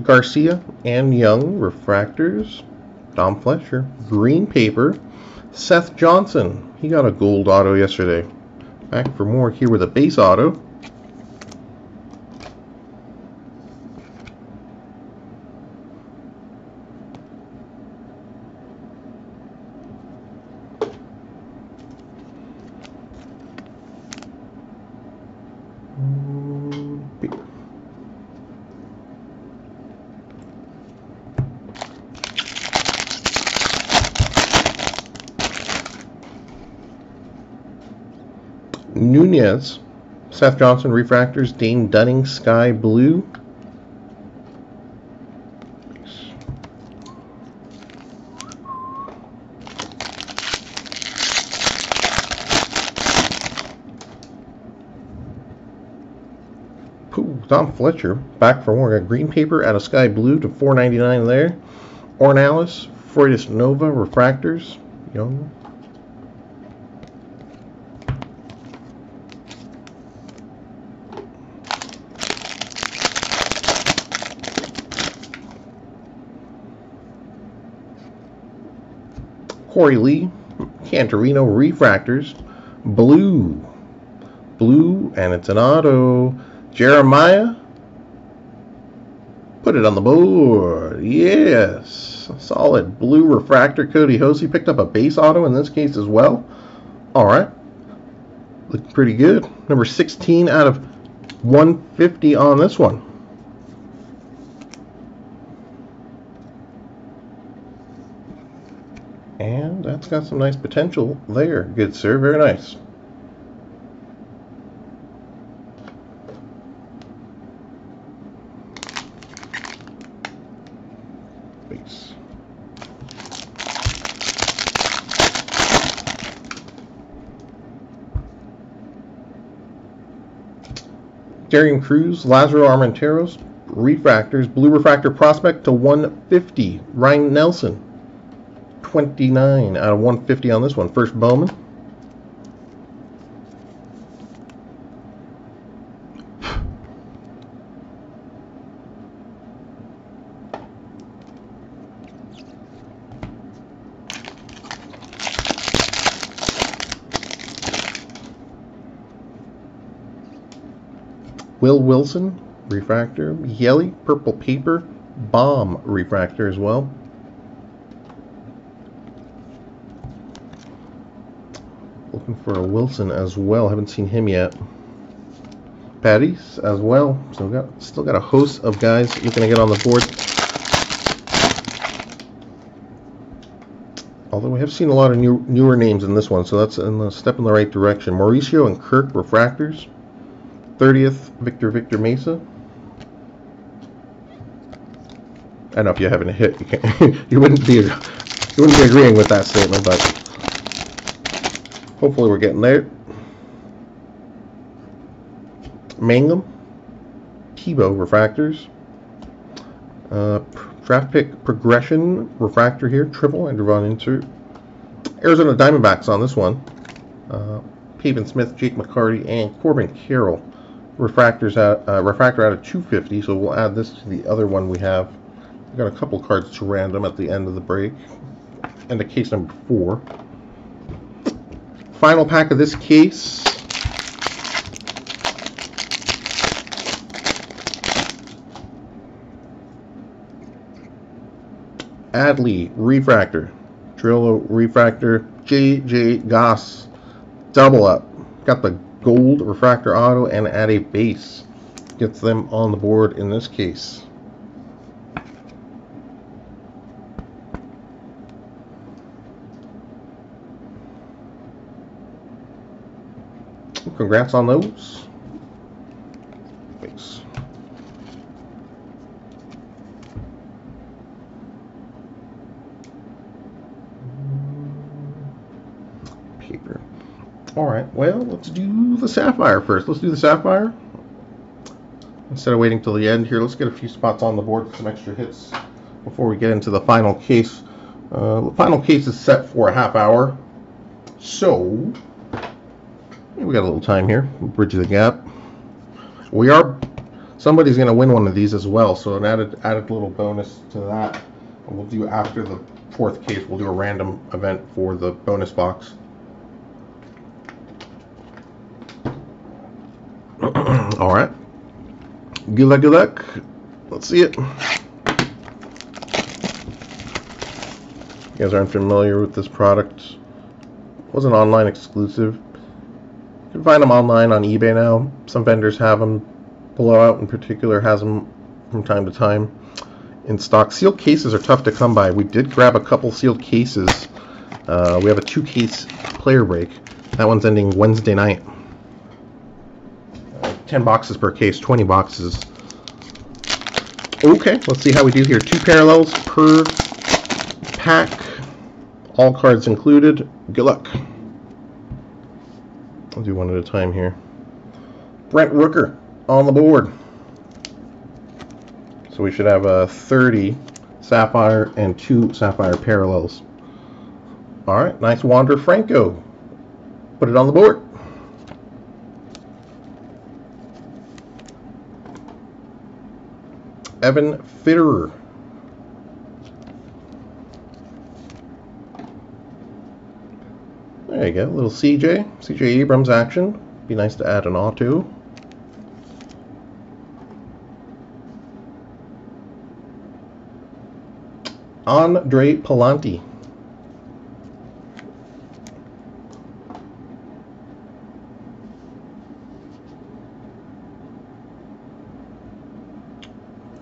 Garcia and Young, refractors. Dom Fletcher, green paper. Seth Johnson, he got a gold auto yesterday. Back for more here with a base auto. Seth Johnson refractors, Dane Dunning Sky Blue. Dom Fletcher back for more. Got green paper out of sky blue to 4.99 there. Ornelas, Freudis Nova refractors, young Korey Lee, Cantorino Refractors, Blue, Blue, and it's an auto. Jeremiah, put it on the board. Yes, solid blue refractor. Kody Hoese picked up a base auto in this case as well. All right, looking pretty good. Number 16 out of 150 on this one. That's got some nice potential there. Good, sir. Very nice. Base. Darian Cruz, Lazaro Armenteros, refractors, blue refractor prospect to 150. Ryan Nelson, 29 out of 150 on this one. First Bowman. Will Wilson, refractor. Yelly, purple paper, bomb refractor as well. Looking for a Wilson as well. Haven't seen him yet. Patties as well. So we got still got a host of guys looking to get on the board. Although we have seen a lot of new, newer names in this one, so that's a step in the right direction. Mauricio and Kirk Refractors. 30th, Victor Victor Mesa. I know if you haven't hit, you, can't, you wouldn't be you wouldn't be agreeing with that statement, but hopefully we're getting there. Mangum, Tebow refractors, uh, draft pick progression refractor here, triple and Devon insert. Arizona Diamondbacks on this one. Uh, Pavin Smith, Jake McCarthy, and Corbin Carroll refractors out uh, refractor out of 250 so we'll add this to the other one we have we've got a couple cards to random at the end of the break and the case number four final pack of this case Adley refractor Trillo refractor JJ Goss double up got the gold refractor auto and add a base. Gets them on the board in this case. Congrats on those. Thanks. Paper. All right, well, let's do the Sapphire first. Let's do the Sapphire. Instead of waiting till the end here, let's get a few spots on the board for some extra hits before we get into the final case. Uh, the final case is set for a half hour. So, we got a little time here. We'll bridge the gap. We are, somebody's going to win one of these as well, so an added, added little bonus to that. We'll do after the fourth case, we'll do a random event for the bonus box. All right. Good luck, good luck. Let's see it. You guys aren't familiar with this product. It was an online exclusive. Can find them online on eBay now. Some vendors have them. Blowout in particular has them from time to time in stock. Sealed cases are tough to come by. We did grab a couple sealed cases. Uh, we have a two case player break. That one's ending Wednesday night. 10 boxes per case, 20 boxes. Okay, let's see how we do here. Two parallels per pack. All cards included. Good luck. I'll do one at a time here. Brent Rooker on the board. So we should have a 30 Sapphire and two Sapphire parallels. All right, nice Wander Franco. Put it on the board. Evan Fitterer. There you go, little CJ, CJ Abrams action. Be nice to add an auto. Andre Pallante.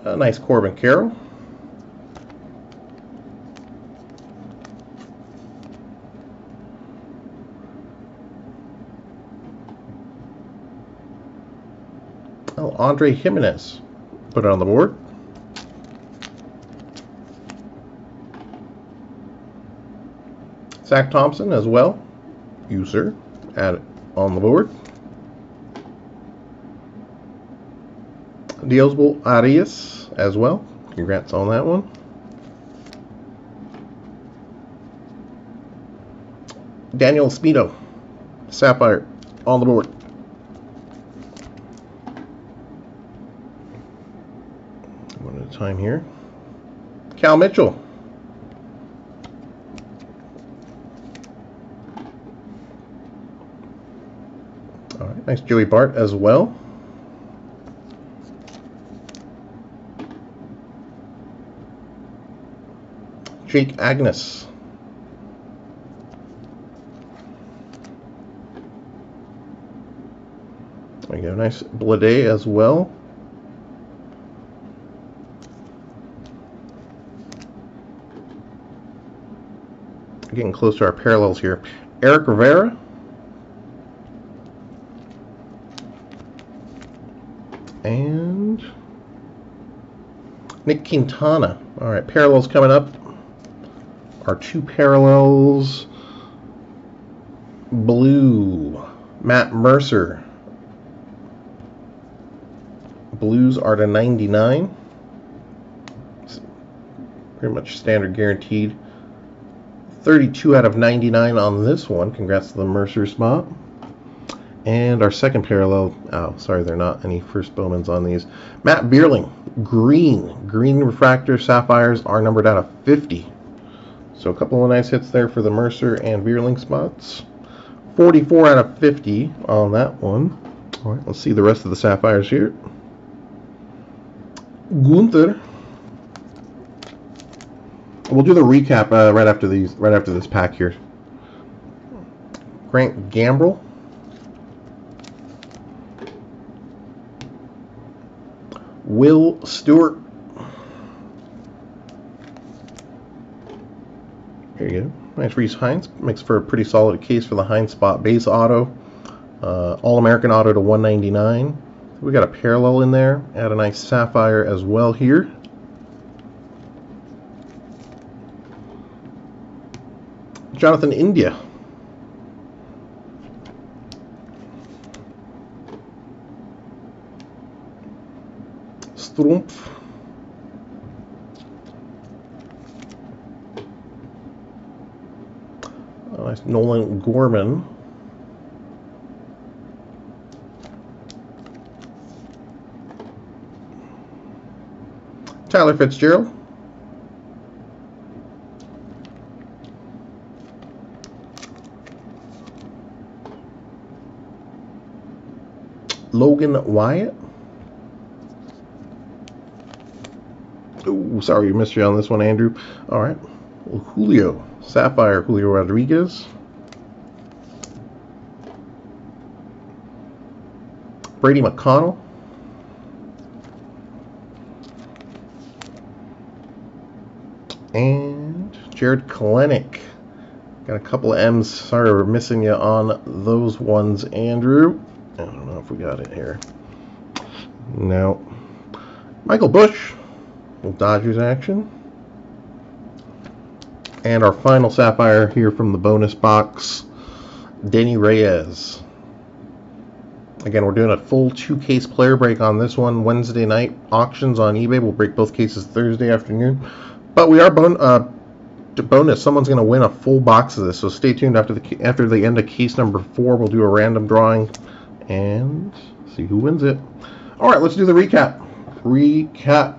A nice Corbin Carroll. Andre Jimenez. Put it on the board. Zach Thompson as well. You, sir. Add it on the board. Diosbel Arias as well. Congrats on that one. Daniel Espino. Sapphire on the board. One at a time here. Cal Mitchell. All right, nice Joey Bart as well. Jake Agnos. There you go, nice Blade as well. Getting close to our parallels here. Eric Rivera. And Nick Quintana. All right, parallels coming up. Our two parallels. Blue. Matt Mercer. Blues are to 99. Pretty much standard guaranteed. 32 out of 99 on this one. Congrats to the Mercer spot. And our second parallel, oh, sorry, there are not any first Bowmans on these. Matt Vierling, green. Green refractor sapphires are numbered out of 50. So a couple of nice hits there for the Mercer and Vierling spots. 44 out of 50 on that one. All right, let's see the rest of the sapphires here. Gunther. We'll do the recap uh, right after these, right after this pack here. Grant Gambrell. Will Stewart. There you go. Nice Rece Hinds. Makes for a pretty solid case for the Hinds spot. Base auto. Uh, All-American auto to 199. We got a parallel in there. Add a nice sapphire as well here. Jonathan India. Strumpf. Nolan Gorman. Tyler Fitzgerald. Logan Wyatt. Oh, sorry, you missed you on this one, Andrew. All right. Well, Julio Sapphire, Julio Rodriguez. Brady McConnell. And Jarred Kelenic. Got a couple of M's. Sorry, we're missing you on those ones, Andrew. I don't know if we got it here. No. Michael Busch. Dodgers action. And our final sapphire here from the bonus box, Denyi Reyes. Again, we're doing a full two case player break on this one Wednesday night. Auctions on eBay. We'll break both cases Thursday afternoon. But we are bon- uh, bonus. Someone's going to win a full box of this. So stay tuned after the after the end of case number four. We'll do a random drawing and see who wins it. All right, let's do the recap. Recap.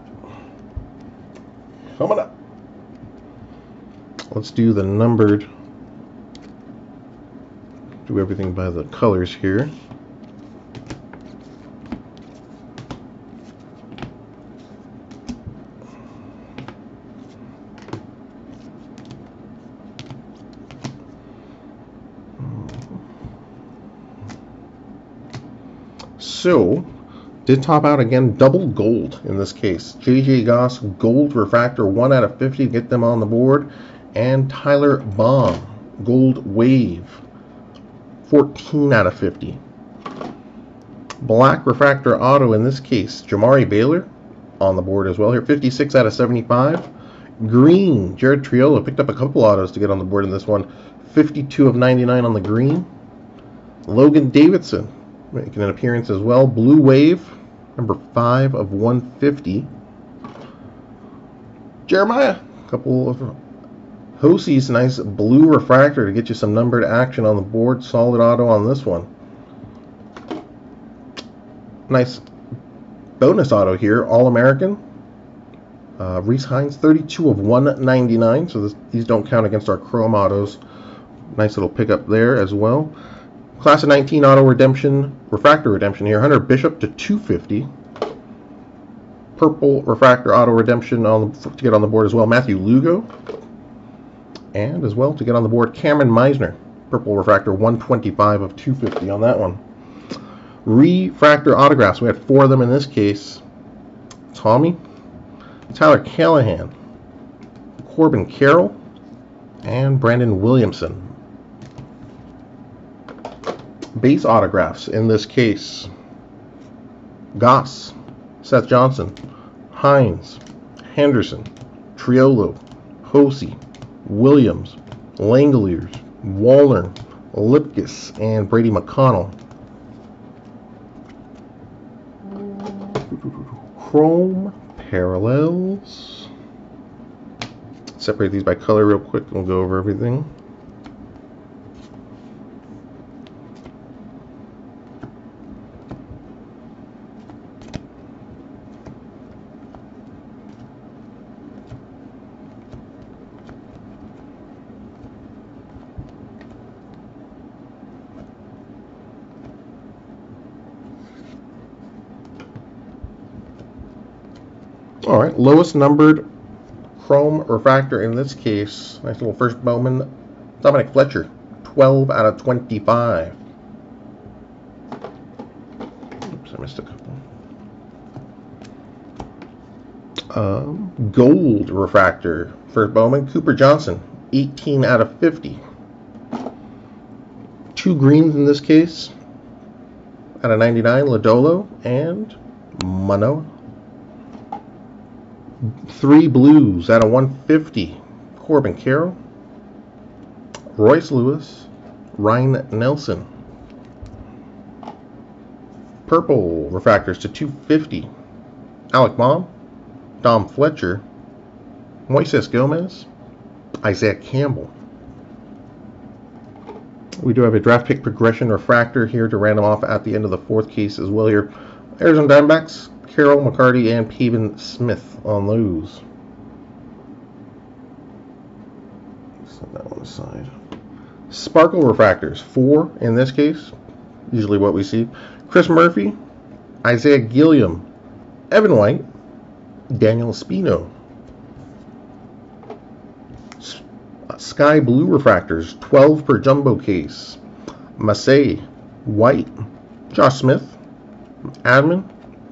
Coming up. Let's do the numbered. Do everything by the colors here. So, did top out again, double gold in this case. JJ Goss, gold refractor, 1 out of 50, to get them on the board. And Tyler Baum, gold wave, 14 out of 50. Black refractor auto in this case, Jamari Baylor on the board as well here, 56 out of 75. Green, Jared Triolo picked up a couple autos to get on the board in this one, 52 of 99 on the green. Logan Davidson, making an appearance as well. Blue Wave, number 5 of 150. Jeremiah, a couple of Hoese's nice blue refractor to get you some numbered action on the board. Solid auto on this one. Nice bonus auto here. All American. Uh, Rece Hinds, 32 of 199. So this, these don't count against our chrome autos. Nice little pickup there as well. Class of 19 auto redemption, refractor redemption here. Hunter Bishop to 250. Purple refractor auto redemption on the, to get on the board as well. Matthew Lugo. And as well to get on the board, Kameron Misner. Purple refractor 125 of 250 on that one. Refractor autographs. We had four of them in this case. Tommy, Tyler Callahan, Corbin Carroll, and Brandon Williamson base autographs in this case. Goss, Seth Johnson, Hinds, Henderson, Triolo, Hoese, Williams, Langeliers, Wallner, Lipcius, and Brady McConnell. Chrome parallels. Separate these by color real quick and we'll go over everything. All right, lowest numbered chrome refractor in this case. Nice little first Bowman. Dominic Fletcher, 12 out of 25. Oops, I missed a couple. Um, gold refractor, first Bowman. Cooper Johnson, 18 out of 50. Two greens in this case. Out of 99, Lodolo and Manoah three blues out of 150. Corbin Carroll, Royce Lewis, Ryan Nelson. Purple refractors to 250. Alec Bohm, Dom Fletcher, Moises Gomez, Isaiah Campbell. We do have a draft pick progression refractor here to random off at the end of the fourth case as well here. Arizona Diamondbacks, Carroll, McCarthy, and Pavin Smith on those. Set that one aside. Sparkle refractors, four in this case, usually what we see. Chris Murphy, Isaiah Gilliam, Evan White, Daniel Espino. Uh, Sky Blue refractors, 12 per jumbo case. Massey, White, Josh Smith, Adman,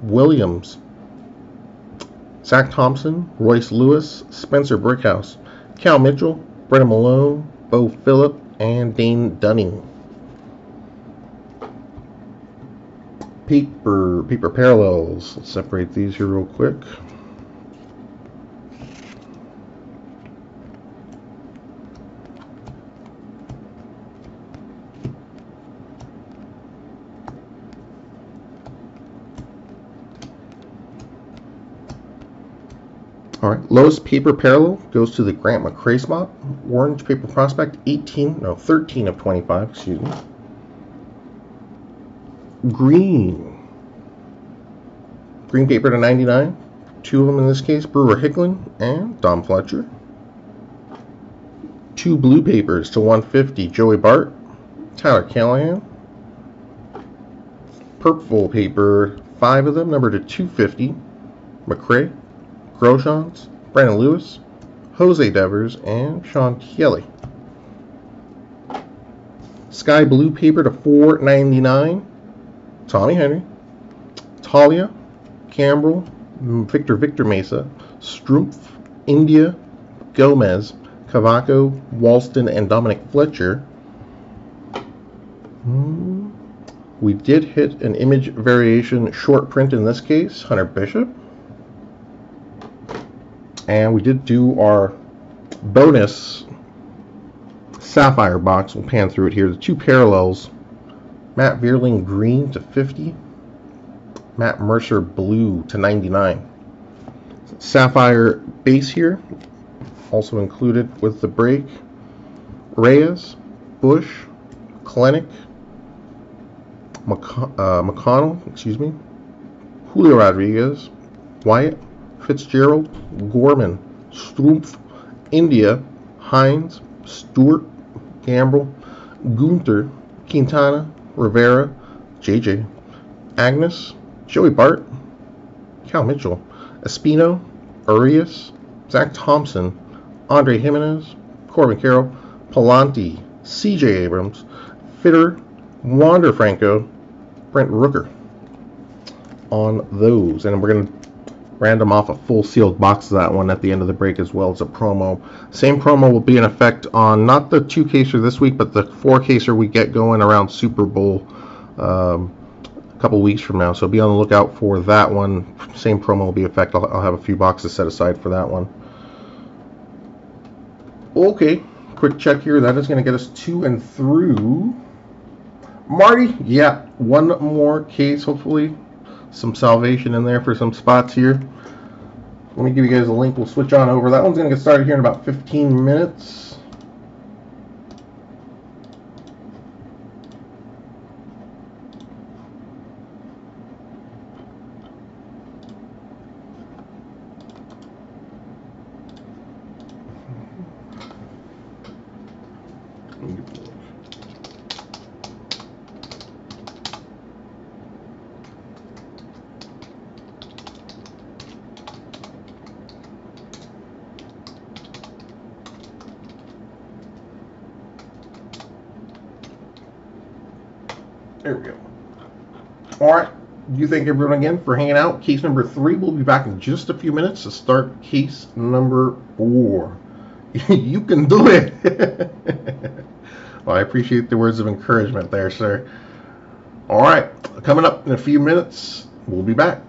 Williams, Zach Thompson, Royce Lewis, Spencer Brickhouse, Cal Mitchell, Brennan Malone, Beau Philip, and Dane Dunning. Paper, paper parallels. Let's separate these here real quick. Right, paper parallel goes to the Grant McCray spot. Orange paper prospect, 18, no, 13 of 25, excuse me. Green. Green paper to 99. Two of them in this case, Brewer Hicklen and Dom Fletcher. Two blue papers to 150, Joey Bart, Tyler Callahan. Purple paper, five of them, number to 250, McCray, Groshans, Brandon Lewis, Jose Devers, and Sean Kelly. Sky Blue paper to 4.99. Tommy Henry, Toglia, Gambrell, Victor Victor Mesa, Strumpf, India, Gomez, Cavaco, Walston, and Dominic Fletcher. Hmm. We did hit an image variation short print in this case, Hunter Bishop. And we did do our bonus sapphire box. We'll pan through it here. The two parallels. Matt Vierling green to 50. Matt Mercer blue to 99. Sapphire base here. Also included with the break. Reyes, Busch, Kelenic, McC uh, McConnell, excuse me, Julio Rodriguez, Wyatt, Fitzgerald, Gorman, Strumpf, India, Hinds, Stewart, Gamble, Gunther, Quintana, Rivera, JJ, Agnos, Joey Bart, Cal Mitchell, Espino, Arias, Zach Thompson, Andre Jimenez, Corbin Carroll, Pallante, CJ Abrams, Fitter, Wander Franco, Brent Rooker on those. And we're going to random off a full sealed box of that one at the end of the break as well as a promo. Same promo will be in effect on not the two caser this week, but the four caser we get going around Super Bowl um, a couple weeks from now. So be on the lookout for that one. Same promo will be in effect. I'll, I'll have a few boxes set aside for that one. Okay, quick check here. That is going to get us to and through. Marty, yeah, one more case, hopefully some salvation in there for some spots here. Let me give you guys a link. We'll switch on over. That one's going to get started here in about 15 minutes. There we go. All right. You thank everyone again for hanging out. Case number three. We'll be back in just a few minutes to start case number four. you can do it. well, I appreciate the words of encouragement there, sir. All right. Coming up in a few minutes, we'll be back.